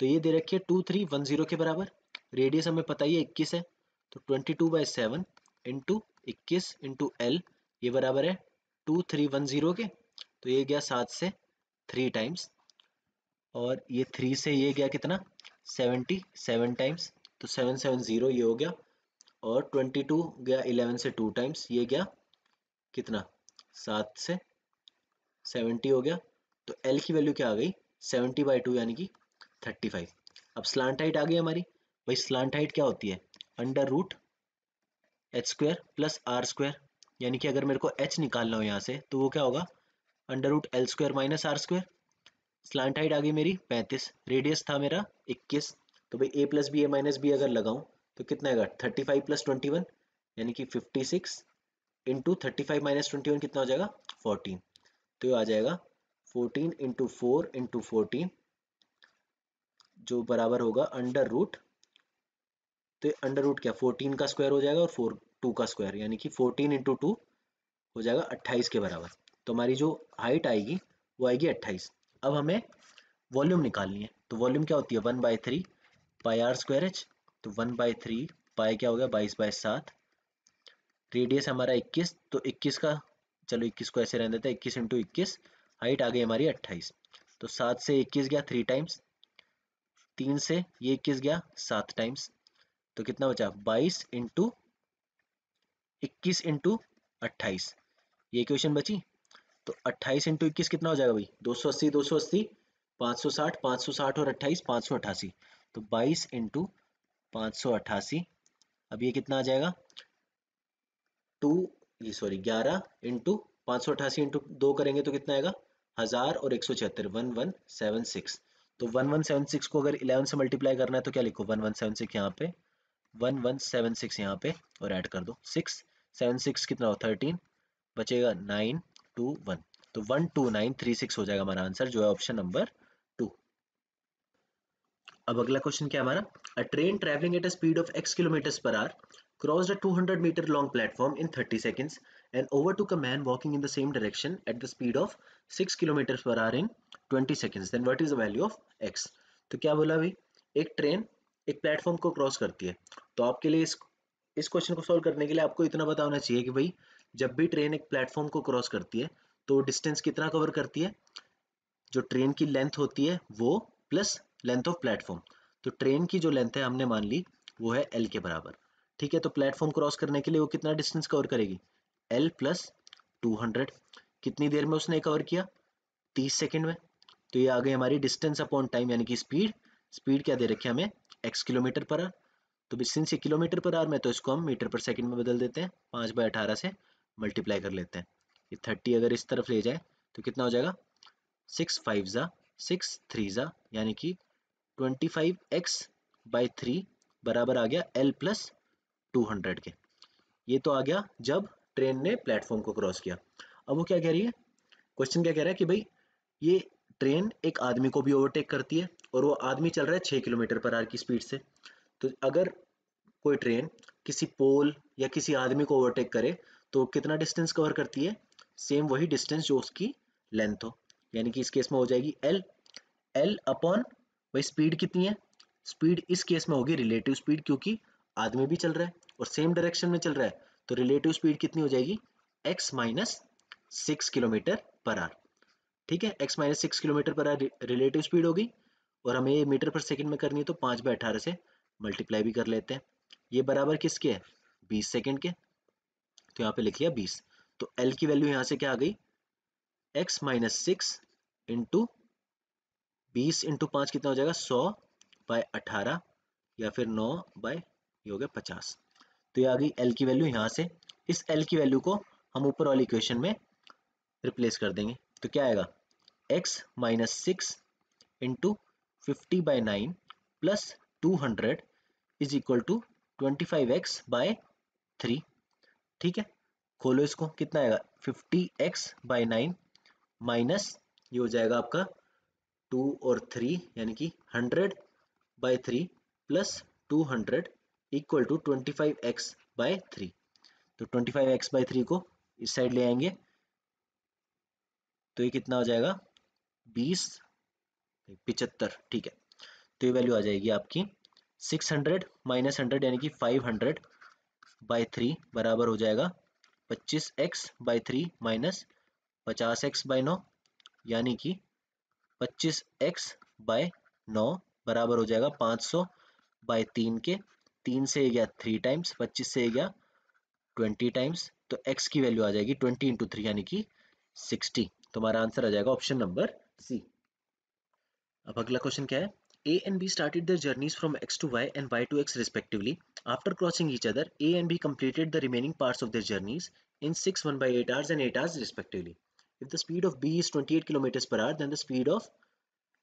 तो ये दे रखी है टू थ्री वन ज़ीरो के बराबर। रेडियस हमें पता ही है इक्कीस है। तो twenty two by seven into इक्कीस इंटू एल ये बराबर है टू थ्री वन ज़ीरो के। तो ये गया सात से थ्री टाइम्स और ये थ्री से ये गया कितना? सेवेंटी सेवन टाइम्स तो सेवन सेवन ज़ीरो ये हो गया। और ट्वेंटी टू गया इलेवन से टू टाइम्स ये गया कितना? सात से सेवेंटी हो गया। तो एल की वैल्यू क्या आ गई? सेवेंटी बाई टू यानी कि थर्टी फाइव अब स्लांट हाइट आ गई हमारी। भाई स्लांट हाइट क्या होती है? Under root H square plus R square यानी कि अगर मेरे को एच निकालना हो यहाँ से तो वो क्या होगा? Under root L square minus R square slant height आ गई मेरी पैंतीस। रेडियस था मेरा इक्कीस। तो भाई A plus B A minus B अगर लगाऊँ तो कितना आएगा? Thirty five plus twenty one यानी कि fifty six into thirty five minus twenty one कितना हो जाएगा? फोर्टीन तो ये आ जाएगा fourteen into four into fourteen जो बराबर होगा अंडर रूट तो अंडर रूट क्या? फोर्टीन का स्क्वायर हो जाएगा और फोर टू का स्क्वायर यानी कि फोर्टीन इंटू टू हो जाएगा अट्ठाईस के बराबर. तो हमारी जो हाइट आएगी, वो आएगी अट्ठाईस. अब हमें वॉल्यूम निकालनी है. तो वॉल्यूम क्या होती है? One by three pi R square H तो वन बाई थ्री, पाई क्या हो गया? बाईस बाई सात। रेडियस हमारा इक्कीस तो इक्कीस का, चलो इक्कीस को ऐसे रहने देते इक्कीस इंटू इक्कीस हाइट आ गई हमारी अट्ठाईस। तो सात से इक्कीस गया थ्री टाइम्स तीन से ये इक्कीस गया सात टाइम्स तो कितना बचा? बाईस इंटू इक्कीस इंटू अट्ठाईस। ये क्वेश्चन बची? तो अट्ठाईस इंटू इक्कीस कितना हो जाएगा भाई? दो सौ अस्सी, दो सौ अस्सी, पाँच सौ साठ, पाँच सौ साठ और अट्ठाईस, पाँच सौ अट्ठासी तो बाईस इंटू पाँच सौ अट्ठासी। अब ये कितना आ जाएगा? टू, ये सॉरी ग्यारह इंटू पाँच सौ अट्ठासी इंटू दो करेंगे तो कितना आएगा? हज़ार और एक सौ छिहत्तर, वन वन, सेवन, सिक्स। तो वन वन, सेवन, सिक्स को अगर इलेवन से मल्टीप्लाई करना है तो क्या लिखो? वन वन, सेवन, सिक्स यहाँ पे, वन वन, सेवन, सिक्स यहाँ पे और ऐड कर दो। सिक्स, सेवन, सिक्स कितना हो थर्टीन बचेगा नाइन टू वन तो one two nine three six हो जाएगा हमारा आंसर जो है ऑप्शन नंबर टू अब अगला क्वेश्चन क्या हमारा? A train travelling at a speed of X kilometer per hour crossed a 200 meter long platform in 30 seconds and overtook a man walking in the same direction at the speed of 6 kilometers per hour in 20 seconds. Then what is the value of x? तो क्या बोला भाई? एक ट्रेन एक प्लेटफॉर्म को क्रॉस करती है। तो आपके लिए इस इस क्वेश्चन को सॉल्व करने के लिए आपको इतना पता होना चाहिए कि भाई, जब भी ट्रेन एक प्लेटफॉर्म को क्रॉस करती है तो डिस्टेंस कितना कवर करती है? जो ट्रेन की लेंथ होती है, वो प्लस लेंथ ऑफ़ प्लेटफॉर्म तो ट्रेन की जो लेंथ है हमने मान ली, वो है एल के बराबर। ठीक है तो प्लेटफॉर्म क्रॉस करने के लिए वो कितना डिस्टेंस कवर करेगी? एल प्लस टू हंड्रेड कितनी देर में उसने कवर किया? तीस सेकेंड में। तो ये आ गई हमारी डिस्टेंस अपॉन टाइम, यानी कि स्पीड। स्पीड क्या दे रखी है हमें? X kilometer per hour. तो सिंस ये किलोमीटर पर आर में तो इसको हम मीटर पर सेकंड में बदल देते हैं। पाँच बाय अठारह से मल्टीप्लाई कर लेते हैं। ये थर्टी अगर इस तरफ़ ले जाए तो कितना हो जाएगा? सिक्स फाइव ज़ा सिक्स थ्री ज़ा, यानी कि twenty five X by three बराबर आ गया एल प्लस 200 के। ये तो आ गया जब ट्रेन ने प्लेटफॉर्म को क्रॉस किया। अब वो क्या कह रही है? क्वेश्चन क्या कह रहा है कि भाई, ये ट्रेन एक आदमी को भी ओवरटेक करती है और वो आदमी चल रहा है छः किलोमीटर पर आर की स्पीड से। तो अगर कोई ट्रेन किसी पोल या किसी आदमी को ओवरटेक करे तो कितना डिस्टेंस कवर करती है? सेम वही डिस्टेंस जो उसकी लेंथ हो। यानी कि इस केस में हो जाएगी एल एल अपॉन भाई स्पीड कितनी है? स्पीड इस केस में होगी रिलेटिव स्पीड क्योंकि आदमी भी चल रहा है और सेम डायरेक्शन में चल रहा है। तो रिलेटिव स्पीड कितनी हो जाएगी? X minus six kilometer per hour ठीक है? X minus six kilometer per hour relative speed होगी और हमें ये मीटर पर सेकंड में करनी है तो पाँच बाय अठारह से मल्टीप्लाई भी कर लेते हैं। ये बराबर किसके है? बीस सेकेंड के। तो यहाँ पे लिख लिया बीस। तो एल की वैल्यू यहाँ से क्या आ गई? एक्स माइनस सिक्स इंटू बीस इंटू पाँच कितना हो जाएगा सौ बाय अठारह या फिर नौ बाय, ये हो गया पचास। तो ये आ गई एल की वैल्यू यहाँ से। इस एल की वैल्यू को हम ऊपर वाली इक्वेशन में रिप्लेस कर देंगे। तो क्या आएगा? X minus six into fifty by nine plus two hundred is equal to twenty five X by three ठीक है? खोलो इसको। कितना आएगा? Fifty X by nine minus ये हो जाएगा आपका टू और थ्री, यानी कि hundred by three plus two hundred equal to twenty five X by three तो twenty five X by three को इस साइड ले आएँगे। तो ये कितना हो जाएगा? बीस, पिचहत्तर, ठीक है। तो ये वैल्यू आ जाएगी आपकी सिक्स हंड्रेड माइनस हंड्रेड यानी कि फाइव हंड्रेड बाई थ्री बराबर हो जाएगा पच्चीस एक्स बाई थ्री माइनस पचास एक्स बाई नौ, यानी कि पच्चीस एक्स बाय नौ बराबर हो जाएगा पाँच सौ बाय तीन के तीन से गया थ्री टाइम्स पच्चीस से गया ट्वेंटी टाइम्स तो एक्स की वैल्यू आ जाएगी ट्वेंटी इंटू थ्री यानी कि सिक्सटी तो हमारा आंसर आ जाएगा ऑप्शन नंबर सी अब अगला क्वेश्चन क्या है A and B started their journeys from x to y and y to x respectively. After crossing each other, A and B completed the remaining parts of their journeys in 6 1 by 8 hours and 8 hours respectively. If the speed of B is 28 km per hour, then the speed of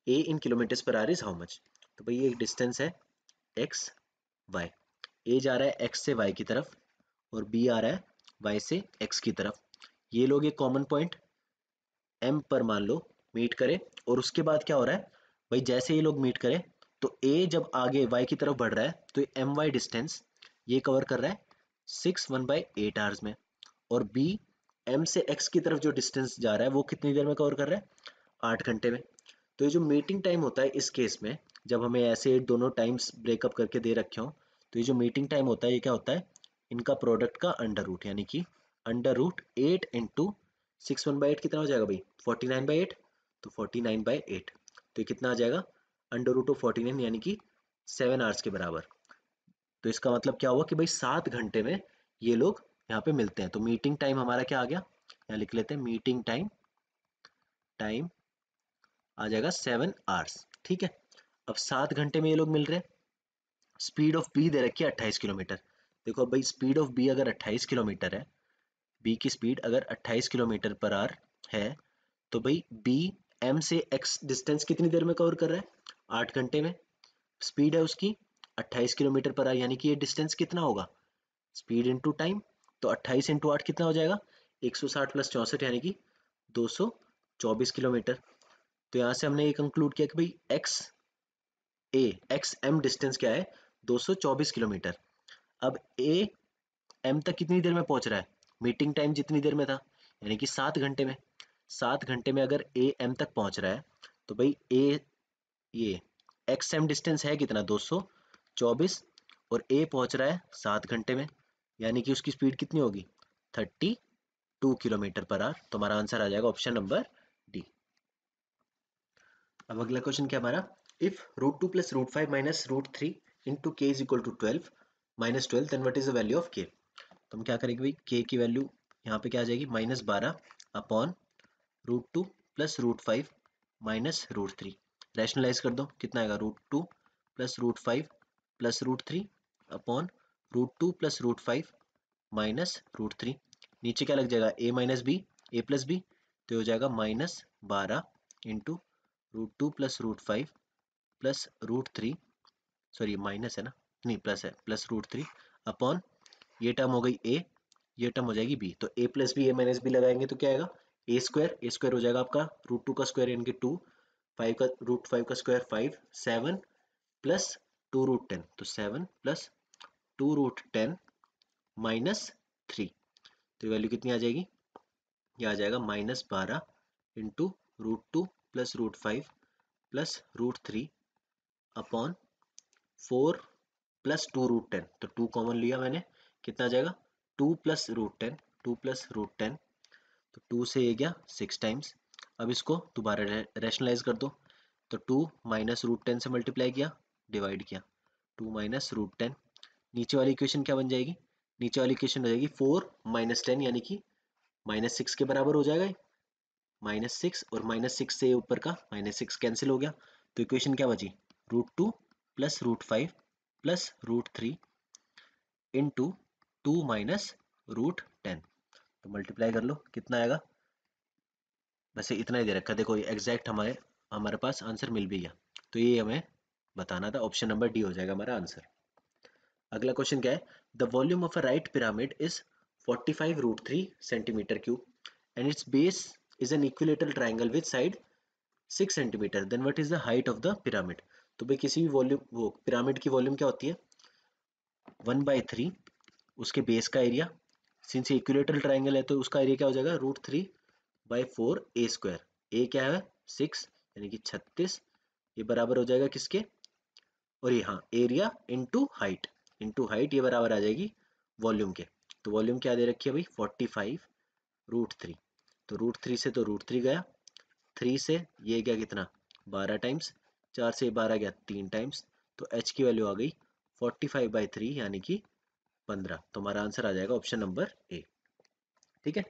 A in kilometers per hour is how much? तो भाई ये डिस्टेंस है x वाई ए जा रहा है एक्स से वाई की तरफ़ और बी आ रहा है वाई से एक्स की तरफ़। ये लोग एक कॉमन पॉइंट एम पर मान लो मीट करें और उसके बाद क्या हो रहा है? भाई जैसे ये लोग मीट करें तो ए जब आगे वाई की तरफ़ बढ़ रहा है तो एम वाई डिस्टेंस ये कवर कर रहा है six one by eight hours में और बी एम से एक्स की तरफ़ जो डिस्टेंस जा रहा है, वो कितनी देर में कवर कर रहा है? आठ घंटे में। तो ये जो मीटिंग टाइम होता है इस केस में, जब हमें ऐसे दोनों टाइम्स ब्रेकअप करके दे रखे हों तो ये जो मीटिंग टाइम होता है, ये क्या होता है? इनका प्रोडक्ट का अंडर रूट यानी कि under root eight into six one by eight कितना हो जाएगा भाई? फोर्टी नाइन बाई एट तो फोर्टी नाइन बाई एट तो ये कितना आ जाएगा? Under root of forty nine यानी कि सेवन आवर्स के बराबर। तो इसका मतलब क्या हुआ कि भाई सात घंटे में ये लोग यहाँ पे मिलते हैं। तो मीटिंग टाइम हमारा क्या आ गया? यहाँ लिख लेते हैं मीटिंग टाइम टाइम आ जाएगा सेवन आवर्स ठीक है? अब सात घंटे में ये लोग मिल रहे हैं। स्पीड ऑफ़ बी दे रखी है अट्ठाईस किलोमीटर। देखो भाई स्पीड ऑफ़ बी अगर अट्ठाईस किलोमीटर है बी की स्पीड अगर अट्ठाईस किलोमीटर पर आर है तो भाई बी एम से एक्स डिस्टेंस कितनी देर में कवर कर रहा है? आठ घंटे में। स्पीड है उसकी अट्ठाईस किलोमीटर पर आर यानी कि ये डिस्टेंस कितना होगा? स्पीड इंटू टाइम तो अट्ठाईस इंटू आठ कितना हो जाएगा? एक सौ साठ प्लस चौंसठ यानी कि दो सौ चौबीस किलोमीटर। तो यहाँ से हमने ये कंक्लूड किया कि भाई X A X M distance क्या है? 224 किलोमीटर। अब ए एम तक कितनी देर में पहुँच रहा है? मीटिंग टाइम जितनी देर में था, यानी कि सात घंटे में। सात घंटे में अगर ए एम तक पहुँच रहा है तो भाई ए ये एक्स एम डिस्टेंस है कितना? 224 और ए पहुँच रहा है सात घंटे में। यानी कि उसकी स्पीड कितनी होगी? 32 किलोमीटर पर आर तो हमारा आंसर आ जाएगा ऑप्शन नंबर डी अब अगला क्वेश्चन क्या हमारा? If root two plus root five minus root three into K is equal to twelve minus twelve then what is the value of K तो हम क्या करेंगे भाई? के की वैल्यू यहाँ पे क्या आ जाएगी? माइनस बारह upon root two plus root five minus root three rationalize कर दो। कितना आएगा? Root two plus root five plus root three upon root two plus root five minus root three नीचे क्या लग जाएगा? A minus B A plus B तो हो जाएगा माइनस बारह into root two plus root five plus root three sorry minus है ना? नहीं प्लस है प्लस रूट थ्री अपॉन ये टर्म हो गई ए ये टर्म हो जाएगी बी तो A plus B A minus B लगाएँगे तो क्या आएगा? ए स्क्वायर ए स्क्वायर हो जाएगा आपका रूट टू का स्क्वायर यानी कि टू फाइव का रूट फाइव का square five seven plus two root ten तो seven plus two root ten minus three. तो वैल्यू कितनी आ जाएगी? ये आ जाएगा माइनस बारह into root two plus root five plus root three upon four plus two root ten. तो टू कॉमन लिया मैंने। कितना आ जाएगा? Two plus root ten, two plus root ten. तो टू से ये गया सिक्स टाइम्स। अब इसको दोबारा रैशनलाइज कर दो। तो टू माइनस रूट टेन से मल्टीप्लाई किया डिवाइड किया। टू माइनस रूट टेन नीचे वाली इक्वेशन क्या बन जाएगी? नीचे वाली इक्वेशन हो जाएगी फोर माइनस टेन यानी कि माइनस सिक्स के बराबर हो जाएगा माइनस सिक्स और माइनस सिक्स से ऊपर का माइनस सिक्स कैंसिल हो गया। तो इक्वेशन क्या बची? Root two plus root five plus root three into two minus root ten तो मल्टीप्लाई कर लो, कितना आएगा? वैसे इतना ही दे रखा देखो एग्जैक्ट हमारे हमारे पास आंसर मिल भी गया। तो ये हमें बताना था ऑप्शन नंबर डी हो जाएगा हमारा आंसर अगला क्वेश्चन क्या है? The volume of a right pyramid is 45 root three centimetre cube and its base is an equilateral triangle with side 6 centimetre then what is the height of the pyramid तो भाई किसी भी वॉल्यूम वो पिरामिड की वॉल्यूम क्या होती है? वन बाई थ्री उसके बेस का एरिया सिंस इक्विलेटरल ट्राइंगल है तो उसका एरिया क्या हो जाएगा? Root three by four A square A क्या है? सिक्स यानी कि छत्तीस. ये बराबर हो जाएगा किसके? और ये हाँ area into height into height ये बराबर आ जाएगी वॉल्यूम के। तो वॉल्यूम क्या दे रखी है भाई? फोर्टी फाइव रूट थ्री तो रूट थ्री से तो रूट थ्री गया। थ्री से ये गया कितना? बारह टाइम्स चार से बारह गया तीन टाइम्स तो एच की वैल्यू आ गई फोर्टी फाइव बाई थ्री यानी कि पंद्रह। तो हमारा आंसर आ जाएगा ऑप्शन नंबर ए ठीक है?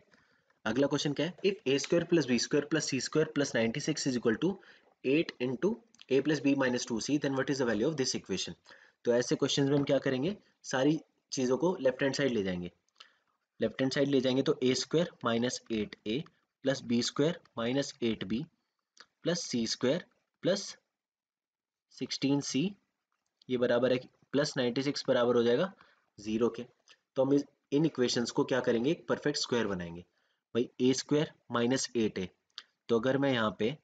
अगला क्वेश्चन क्या है? If A square plus B square plus C square plus ninety six is equal to eight into A plus B minus two C then what is the value of this equation तो ऐसे क्वेश्चन में हम क्या करेंगे? सारी चीज़ों को लेफ़्ट हैंड साइड ले जाएँगे। लेफ़्ट हैंड साइड ले जाएँगे तो A square minus eight A plus B square minus eight B plus C square plus sixteen C ये बराबर है प्लस नाइन्टी सिक्स बराबर हो जाएगा ज़ीरो के। तो हम इन इक्वेशंस को क्या करेंगे? एक परफेक्ट स्क्वायर बनाएँगे। भाई A square minus eight A तो अगर मैं यहाँ पे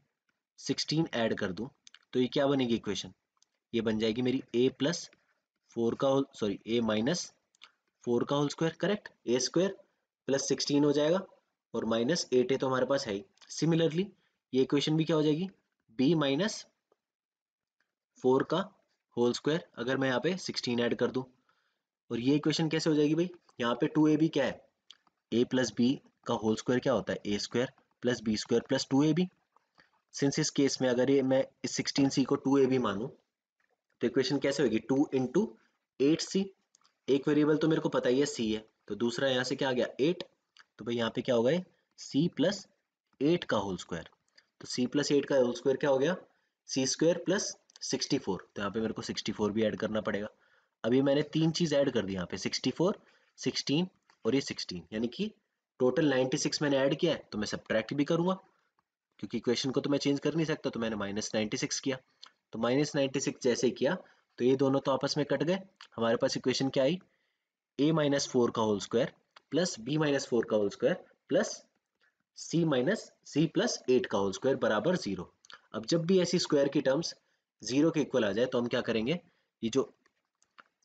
सिक्सटीन ऐड कर दूँ तो ये क्या बनेगी इक्वेशन ये बन जाएगी मेरी ए प्लस फोर का whole sorry A minus four का whole square correct A square plus sixteen हो जाएगा और माइनस एट ए तो हमारे पास है ही। सिमिलरली ये इक्वेशन भी क्या हो जाएगी? बी माइनस फोर का होल स्क्वायर अगर मैं यहाँ पे सिक्सटीन ऐड कर दूँ। और ये इक्वेशन कैसे हो जाएगी भाई? यहाँ पे टू ए बी क्या है? ए प्लस बी का होल स्क्वायर क्या होता है? A square plus B square plus two A B since इस केस में अगर ये मैं इस सिक्सटीन सी को टू ए बी मानूं तो इक्वेशन कैसे होगी? टू इंटू एट सी एक वेरिएबल तो मेरे को पता ही है सी है। तो दूसरा यहाँ से क्या आ गया? एट तो भाई यहाँ पे क्या होगा सी प्लस एट का होल स्क्वायर तो सी प्लस एट का होल स्क्वायर क्या हो गया? C square plus sixty four तो यहाँ पे मेरे को सिक्सटी फोर भी ऐड करना पड़ेगा। अभी मैंने तीन चीज़ ऐड कर दी यहाँ पे। सिक्सटी फोर सिक्सटीन और ये सिक्सटीन यानी कि टोटल नाइन्टी सिक्स मैंने ऐड किया है तो मैं सब्ट्रैक्ट भी करूँगा। क्योंकि इक्वेशन को तो मैं चेंज कर नहीं सकता तो मैंने माइनस नाइन्टी सिक्स किया। तो माइनस नाइन्टी सिक्स जैसे किया तो ये दोनों तो आपस में कट गए। हमारे पास इक्वेशन क्या आई? ए माइनस फोर का whole square plus B minus four का whole square plus C minus C plus eight का होल स्क्वायर बराबर ज़ीरो अब जब भी ऐसी स्क्वायर की टर्म्स ज़ीरो के इक्वल आ जाए तो हम क्या करेंगे? ये जो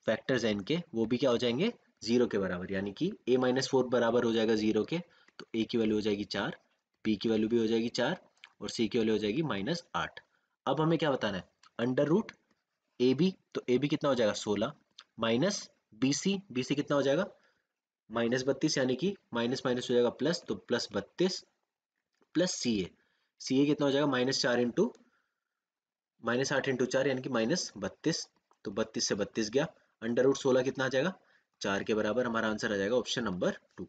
फैक्टर्स हैं इनके, वो भी क्या हो जाएँगे? ज़ीरो के बराबर, यानी कि ए माइनस फोर बराबर हो जाएगा ज़ीरो के तो ए की वैल्यू हो जाएगी चार बी की वैल्यू भी हो जाएगी चार और सी की वैल्यू हो जाएगी माइनस आठ। अब हमें क्या बताना है? अंडर रूट ए बी तो ए बी कितना हो जाएगा? सोलह। Minus B C B C कितना हो जाएगा? माइनस बत्तीस, यानी कि माइनस माइनस हो जाएगा प्लस तो प्लस बत्तीस प्लस सी ए। सी ए कितना हो जाएगा? माइनस चार इंटू, माइनस आठ इंटू चार, यानी कि माइनस बत्तीस। तो बत्तीस से बत्तीस गया। अंडर रूट सोलह कितना आ जाएगा? चार के बराबर हमारा आंसर आ जाएगा ऑप्शन नंबर टू।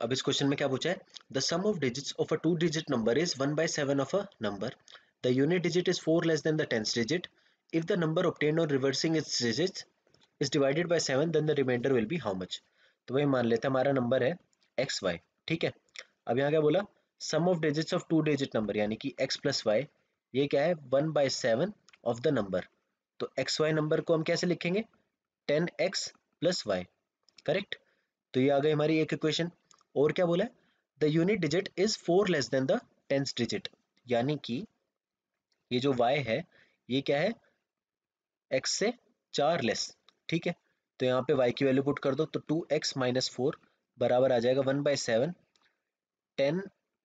अब इस क्वेश्चन में क्या पूछा है? The sum of digits, of a two digit number is one by seven of a number. The unit digit is four less than the tenth digit if the number obtained on reversing its digits is divided by 7 then the remainder will be how much? तो वही मान लेते हैं, हमारा नंबर है एक्स वाई ठीक है? अब यहाँ क्या बोला? Sum of digits of two digit number यानी कि एक्स प्लस वाई ये क्या है? One by seven of the number तो एक्स वाई नंबर को हम कैसे लिखेंगे? Ten X plus Y correct तो ये आ गई हमारी एक इक्वेशन और क्या बोला है? The unit digit is four less than the tenth digit यानी कि ये जो y है, ये क्या है? x से चार लेस ठीक है? तो यहाँ पे y की वैल्यू पुट कर दो तो टू एक्स माइनस फोर बराबर आ जाएगा one by seven ten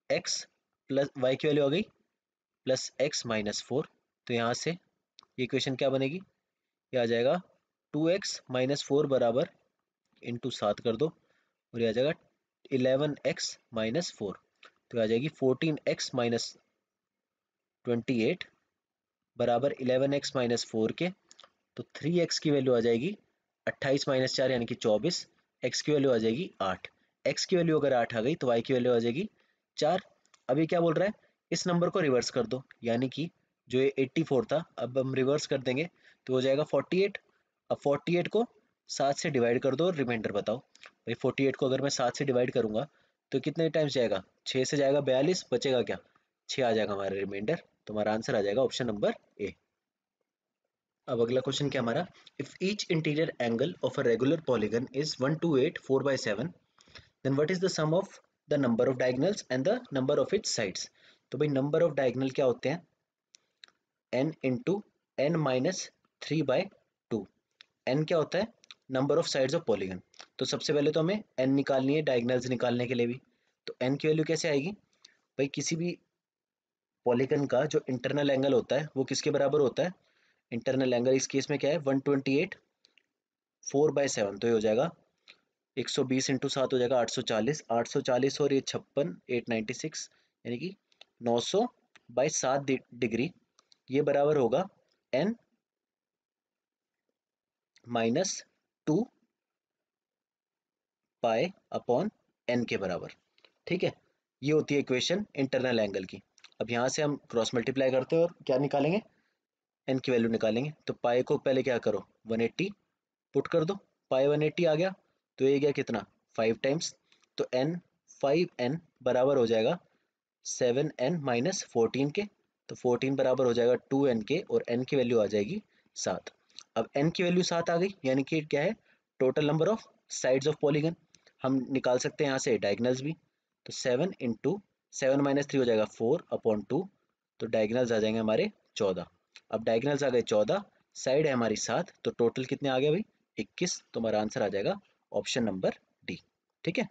X plus Y की वैल्यू आ गई प्लस एक्स माइनस फोर तो यहाँ से ये इक्वेशन क्या बनेगी? ये आ जाएगा टू एक्स माइनस फोर बराबर इंटू सात कर दो, और ये आ जाएगा इलेवन एक्स माइनस फोर तो आ जाएगी fourteen X minus twenty eight बराबर इलेवन एक्स माइनस फोर के तो थ्री एक्स की वैल्यू आ जाएगी अट्ठाईस माइनस चार यानी कि चौबीस, एक्स की वैल्यू आ जाएगी आठ। एक्स की वैल्यू अगर आठ आ गई तो वाई की वैल्यू आ जाएगी चार। अभी क्या बोल रहा है? इस नंबर को रिवर्स कर दो, यानी कि जो ये एट्टी फोर था, अब हम रिवर्स कर देंगे तो हो जाएगा फोर्टी एट। अब फोर्टी एट को सात से डिवाइड कर दो और रिमाइंडर बताओ। भाई फोर्टी एट को अगर मैं सात से डिवाइड करूँगा तो कितने टाइम्स जाएगा? छः से जाएगा बयालीस, बचेगा क्या? छः आ जाएगा हमारा रिमाइंडर। तो हमारा आंसर आ जाएगा ऑप्शन नंबर ए अब अगला क्वेश्चन क्या हमारा? If each interior angle of a regular polygon is one two eight four by seven then what is the sum of the number of diagonals and the number of its sides तो भाई नंबर ऑफ़ डायगनल क्या होते हैं? N into N minus three by two N क्या होता है? Number of sides of polygon तो सबसे पहले तो हमें एन निकालनी है डायगनल्स निकालने के लिए भी। तो एन की वैल्यू कैसे आएगी? भाई किसी भी पॉलीगन का जो इंटरनल एंगल होता है, वो किसके बराबर होता है? इंटरनल एंगल इस केस में क्या है? 128 twenty eight four by seven तो ये हो जाएगा। 120 सौ बीस इंटू सात हो जाएगा 840 840 और ये छप्पन 896 यानी कि 900 सौ बाई सात डिग्री, ये बराबर होगा N minus two pi upon N के बराबर। ठीक है? ये होती है इक्वेशन इंटरनल एंगल की। अब यहाँ से हम क्रॉस मल्टीप्लाई करते हैं और क्या निकालेंगे? एन की वैल्यू निकालेंगे। तो पाए को पहले क्या करो? 180 पुट कर दो। पाए 180 आ गया। तो ये गया कितना? फाइव टाइम्स तो एन फाइव एन बराबर हो जाएगा सेवन एन माइनस फोर्टीन के। तो फोर्टीन बराबर हो जाएगा टू एन के और एन की वैल्यू आ जाएगी सात। अब एन की वैल्यू सात आ गई। यानी कि क्या है? Total number of sides of polygon हम निकाल सकते हैं यहाँ से डायगनल्स भी। तो seven into seven minus three हो जाएगा फोर अपॉन टू तो डायगनल्स आ जाएँगे हमारे चौदह। अब डायगनल्स आ गए चौदह साइड है हमारी सात तो टोटल कितने आ गए भाई? इक्कीस तो हमारा आंसर आ जाएगा ऑप्शन नंबर डी ठीक है?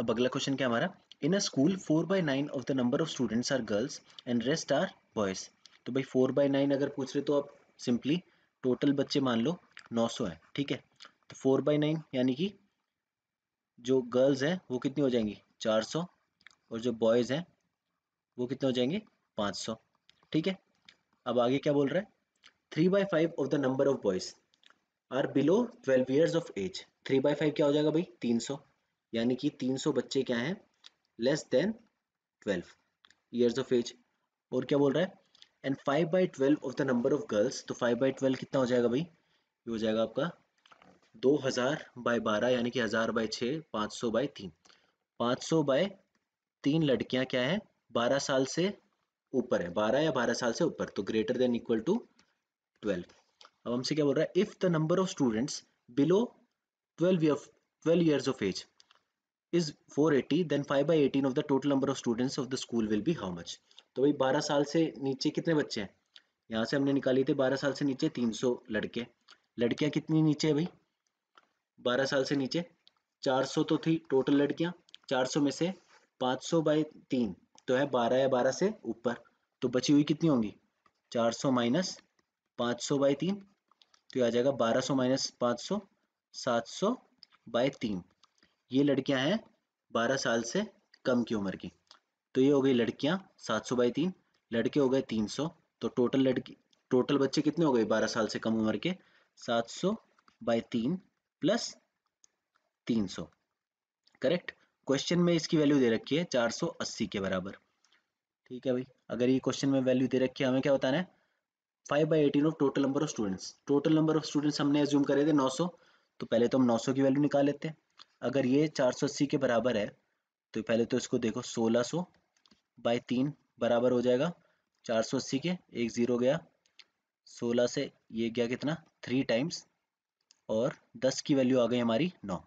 अब अगला क्वेश्चन क्या हमारा? In a school four by nine of the number of students are girls and rest are boys तो भाई फोर बाई नाइन अगर पूछ रहे तो आप सिंपली टोटल बच्चे मान लो नौ सौ है, ठीक है? तो फोर बाई नाइन यानी कि जो गर्ल्स हैं, वो कितनी हो जाएँगी? चार सौ। और जो बॉयज़ हैं, वो कितने हो जाएँगे? पाँच सौ। ठीक है? अब आगे क्या बोल रहा है? Three by five of the number of boys are below twelve years of age three by five क्या हो जाएगा भाई? तीन सौ। यानी कि तीन सौ बच्चे क्या हैं? Less than twelve years of age और क्या बोल रहा है? And five by twelve of the number of girls तो फाइव बाई ट्वेल्व कितना हो जाएगा भाई? ये हो जाएगा आपका दो हज़ार बाई बारह, यानी कि हज़ार बाई छः पाँच सौ बाई तीन। पाँच सौ बाई तीन लड़कियाँ क्या है? बारह साल से ऊपर है। बारह या बारह साल से ऊपर तो greater than equal to twelve अब हमसे क्या बोल रहा है? If the number of students below twelve twelve years of age is 480 then 5 by 18 of the total number of students of the school will be how much? तो भाई 12 साल से नीचे कितने बच्चे हैं? यहाँ से हमने निकाली थे 12 साल से नीचे 300 लड़के। लड़कियाँ कितनी नीचे है भाई? 12 साल से नीचे। 400 तो थी टोटल लड़कियाँ। 400 में से 500 बाई तीन तो है 12 या 12 से ऊपर। तो बची हुई कितनी होंगी? 400 माइनस पाँच सौ बाई तीन तो आ जाएगा 1200 माइनस पाँच सौ, सात सौ बाई तीन। ये लड़कियाँ हैं 12 साल से कम की उम्र की। तो ये हो गई लड़कियाँ 700 बाई तीन, लड़के हो गए 300 तो टोटल लड़की, टोटल बच्चे कितने हो गए 12 साल से कम उम्र के? 700 बाई तीन प्लस 300 करेक्ट? क्वेश्चन में इसकी वैल्यू दे रखी है 480 के बराबर। ठीक है भाई, अगर ये क्वेश्चन में वैल्यू दे रखी है, हमें क्या बताना है? Five by eighteen of total number of students total number of students हमने एज्यूम करे थे 900 तो पहले तो हम 900 की वैल्यू निकाल लेते हैं। अगर ये 480 के बराबर है तो पहले तो इसको देखो 1600 बाई तीन बराबर हो जाएगा। 480 के, एक ज़ीरो गया। 16 से ये गया कितना? थ्री टाइम्स और 10 की वैल्यू आ गई हमारी 9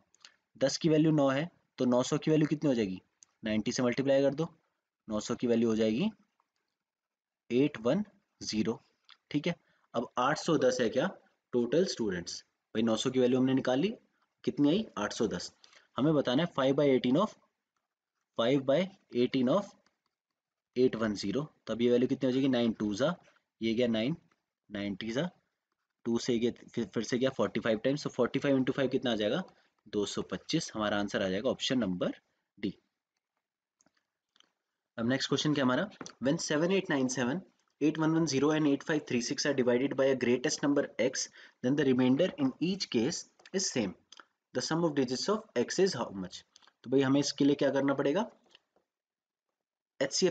10 की वैल्यू 9 है तो 900 की वैल्यू कितनी हो जाएगी? 90 से मल्टीप्लाई कर दो 900 की वैल्यू हो जाएगी 810 ठीक है? अब 810 है क्या? टोटल स्टूडेंट्स भाई 900 की वैल्यू हमने निकाल कितनी आई? 810 हमें बताना है 5 by eighteen of 5 by eighteen of 810 तब ये वैल्यू कितनी हो जाएगी? नाइन टू ज़ा। ये गया नाइन नाइनटी ज़ा। टू से गया, फिर फिर से गया 45 टाइम्स तो 45 फाइव इंटू फाइव कितना आ जाएगा? 225 हमारा आंसर आ जाएगा ऑप्शन नंबर डी अब नेक्स्ट क्वेश्चन क्या हमारा? When 7897 8110 and 8536 are divided by a greatest number x, then the remainder in each case is same. The sum of digits of x is how much? तो भाई हमें इसके लिए क्या करना पड़ेगा?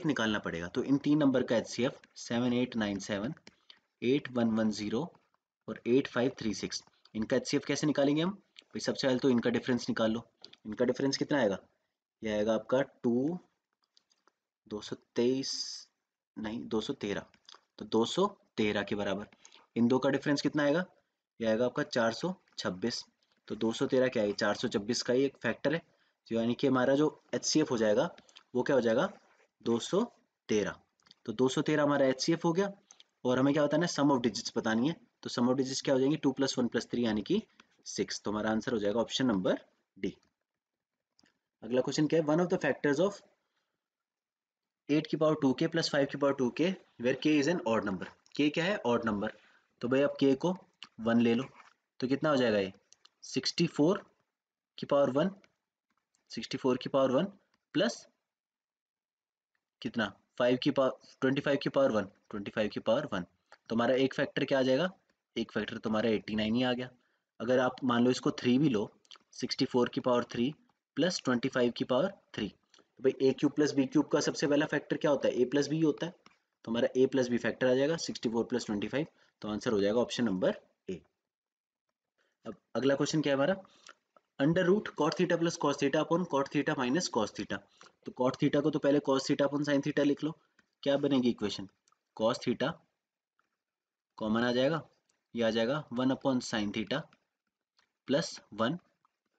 निकालना पड़ेगा। तो इन तीन नंबर का H C F seven eight nine seven eight one one zero और एट फाइव थ्री सिक्स इनका कैसे निकालेंगे हम? भाई सबसे पहले तो इनका डिफरेंस निकाल लो। इनका डिफरेंस कितना आएगा? ये आएगा आपका टू दो सौ तेईस, नहीं, दो सौ तेरह। तो 213 के बराबर। इन दो का डिफरेंस कितना आएगा? ये आएगा आपका 426 तो 213 क्या है? 426 का ही एक फैक्टर है। तो यानी कि हमारा जो एचसीएफ हो जाएगा, वो क्या हो जाएगा? 213 तो 213 हमारा एचसीएफ हो गया। और हमें क्या बताना है? सम ऑफ़ डिजिट्स बतानी है। तो सम ऑफ़ डिजिट्स क्या हो जाएँगे? Two plus one plus three यानी कि सिक्स तो हमारा आंसर हो जाएगा ऑप्शन नंबर डी अगला क्वेश्चन क्या है? One of the factors of eight की power two K plus five की power two K where K is an odd number K क्या है? ऑड नंबर तो भाई अब के को वन ले लो. तो कितना हो जाएगा ये? सिक्सटी फोर की पावर वन सिक्सटी फोर की पावर वन प्लस कितना? फाइव की पावर ट्वेंटी फाइव की पावर वन ट्वेंटी फाइव की पावर वन तो हमारा एक फैक्टर क्या आ जाएगा? एक फैक्टर तुम्हारा एट्टी नाइन ही आ गया. अगर आप मान लो इसको थ्री भी लो सिक्सटी फोर की power three plus twenty five की पावर थ्री तो भाई A cube plus B cube का सबसे पहला फैक्टर क्या होता है? ए प्लस बी होता है। तो हमारा ए प्लस बी फैक्टर आ जाएगा sixty four plus twenty five तो आंसर हो जाएगा ऑप्शन नंबर ए अब अगला क्वेश्चन क्या है हमारा? Under root cot theta plus cos theta upon cot theta minus cos theta तो कॉट थीटा को तो पहले cos theta upon sine theta लिख लो। क्या बनेगी इक्वेशन कॉस थीटा कॉमन आ जाएगा, ये आ जाएगा one upon sine theta plus one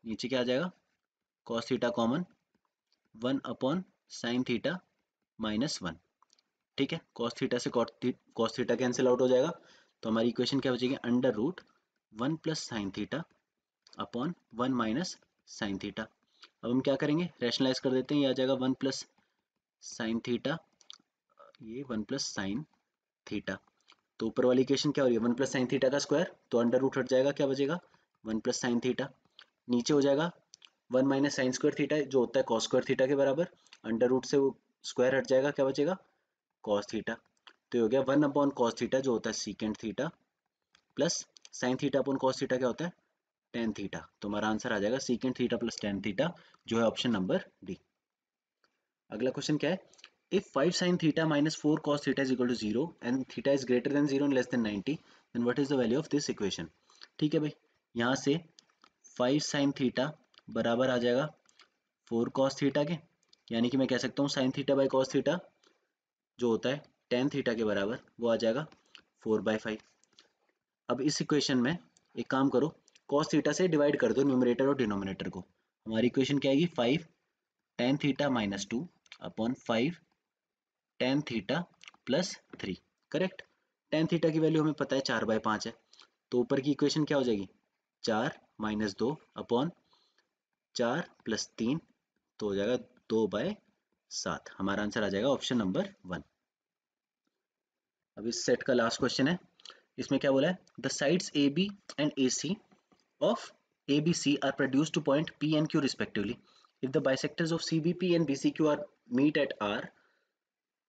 नीचे क्या आ जाएगा? Cos theta common one upon sine theta minus one ठीक है? कॉस थीटा से कॉस थीटा कैंसिल आउट हो जाएगा। तो हमारी इक्वेशन क्या बचेगी? Under root one plus sine theta upon one minus sine theta अब हम क्या करेंगे? रैशनलाइज कर देते हैं। ये आ जाएगा वन प्लस साइन थीटा ये वन प्लस साइन थीटा तो ऊपर वाली इक्वेशन क्या हो रही है? वन प्लस साइन थीटा का स्क्वायर तो अंडर रूट हट जाएगा। क्या बचेगा? वन प्लस साइन थीटा, नीचे हो जाएगा one minus sine square theta, जो होता है कॉस स्क्वायर थीटा के बराबर, अंडर रूट से वो स्क्वायर हट जाएगा, क्या बचेगा? Cos theta. तो ये हो गया वन अपॉन कॉस थीटा, जो होता है secant theta plus sine theta upon cos theta क्या होता है? Tan theta. तो हमारा आंसर आ जाएगा secant theta plus tan theta, जो है ऑप्शन नंबर डी अगला क्वेश्चन क्या है? If 5 sin theta minus 4 cos theta is equal to 0 and theta is greater than 0 and less than 90 then what is the value of this equation? ठीक है भाई। यहाँ से 5 साइन थीटा बराबर आ जाएगा 4 cos थीटा के। यानी कि मैं कह सकता हूँ sine theta by cos theta जो होता है टेन थीटा के बराबर वो आ जाएगा 4 by 5 अब इस इक्वेशन में एक काम करो कॉस थीटा से डिवाइड कर दो न्यूमरेटर और डिनोमिनेटर को। हमारी इक्वेशन क्या आएगी? Five tan theta minus two upon five tan theta plus three correct tan theta की वैल्यू हमें पता है चार बाय पाँच है। तो ऊपर की इक्वेशन क्या हो जाएगी? चार माइनस दो अपॉन चार प्लस तीन तो हो जाएगा दो बाय सात। हमारा आंसर आ जाएगा ऑप्शन नंबर वन। अब इस सेट का लास्ट क्वेश्चन है। इसमें क्या बोला है? The sides A B and A C of A B C are produce to point P and Q respectively if the bisectors of C B P and B C Q are meet at R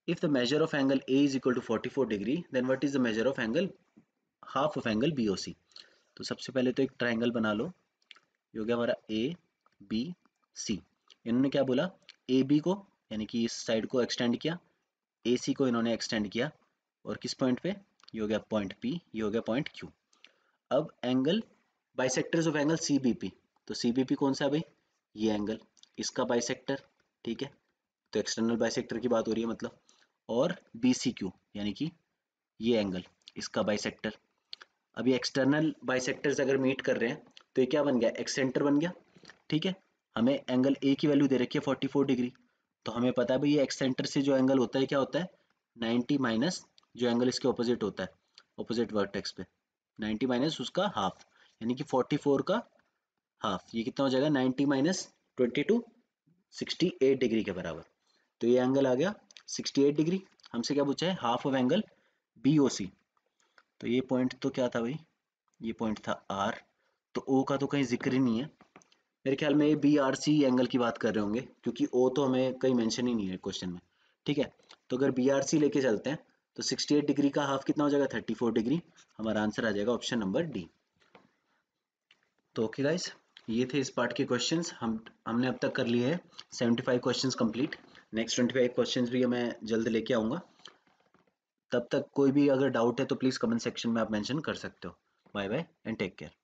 if the measure of angle A is equal to forty four degree then what is the measure of angle half of angle B O C तो सबसे पहले तो एक ट्राइंगल बना लो। ये हो गया हमारा ए बी सी इन्होंने क्या बोला? ए बी को, यानी कि इस साइड को एक्सटेंड किया। ए सी को इन्होंने एक्सटेंड किया। और किस पॉइंट पे? ये हो गया पॉइंट पी ये हो गया पॉइंट क्यू अब angle bisectors of angle C B P तो सी बी पी कौन सा है भाई? ये एंगल इसका बाइसेक्टर ठीक है? तो एक्सटर्नल बाइसेक्टर की बात हो रही है मतलब। और बी सी क्यू यानी कि ये एंगल इसका बाइसेक्टर अभी एक्सटर्नल बाइसेक्टर्स अगर मीट कर रहे हैं तो ये क्या बन गया? एक्सेंटर बन गया, ठीक है? हमें एंगल ए की वैल्यू दे रखी है फोर्टी फोर डिग्री तो हमें पता है भाई ये एक्सेंटर से जो एंगल होता है, क्या होता है? नाइन्टी माइनस जो एंगल इसके ऑपोजिट होता है ऑपोजिट वर्टेक्स पे. नाइन्टी माइनस उसका हाफ़ यानी कि 44 का हाफ़ ये कितना हो जाएगा? 90 minus twenty two sixty eight degree के बराबर. तो ये एंगल आ गया 68 डिग्री हमसे क्या पूछा है? Half of angle B O C तो ये पॉइंट तो क्या था भाई? ये पॉइंट था आर तो ओ का तो कहीं ज़िक्र ही नहीं है। मेरे ख्याल में बी आर सी एंगल की बात कर रहे होंगे, क्योंकि ओ तो हमें कहीं मेंशन ही नहीं है क्वेश्चन में। ठीक है? तो अगर बी आर सी लेके चलते हैं तो 68 डिग्री का हाफ़ कितना हो जाएगा? 34 डिग्री हमारा आंसर आ जाएगा ऑप्शन नंबर डी तो ओके गाइस ये थे इस पार्ट के क्वेश्चंस हम, हमने अब तक कर लिए हैं। 75 क्वेश्चंस कंप्लीट नेक्स्ट 25 क्वेश्चंस भी मैं जल्द लेके आऊँगा। तब तक कोई भी अगर डाउट है तो प्लीज़ कमेंट सेक्शन में आप मेंशन कर सकते हो। Bye bye and take care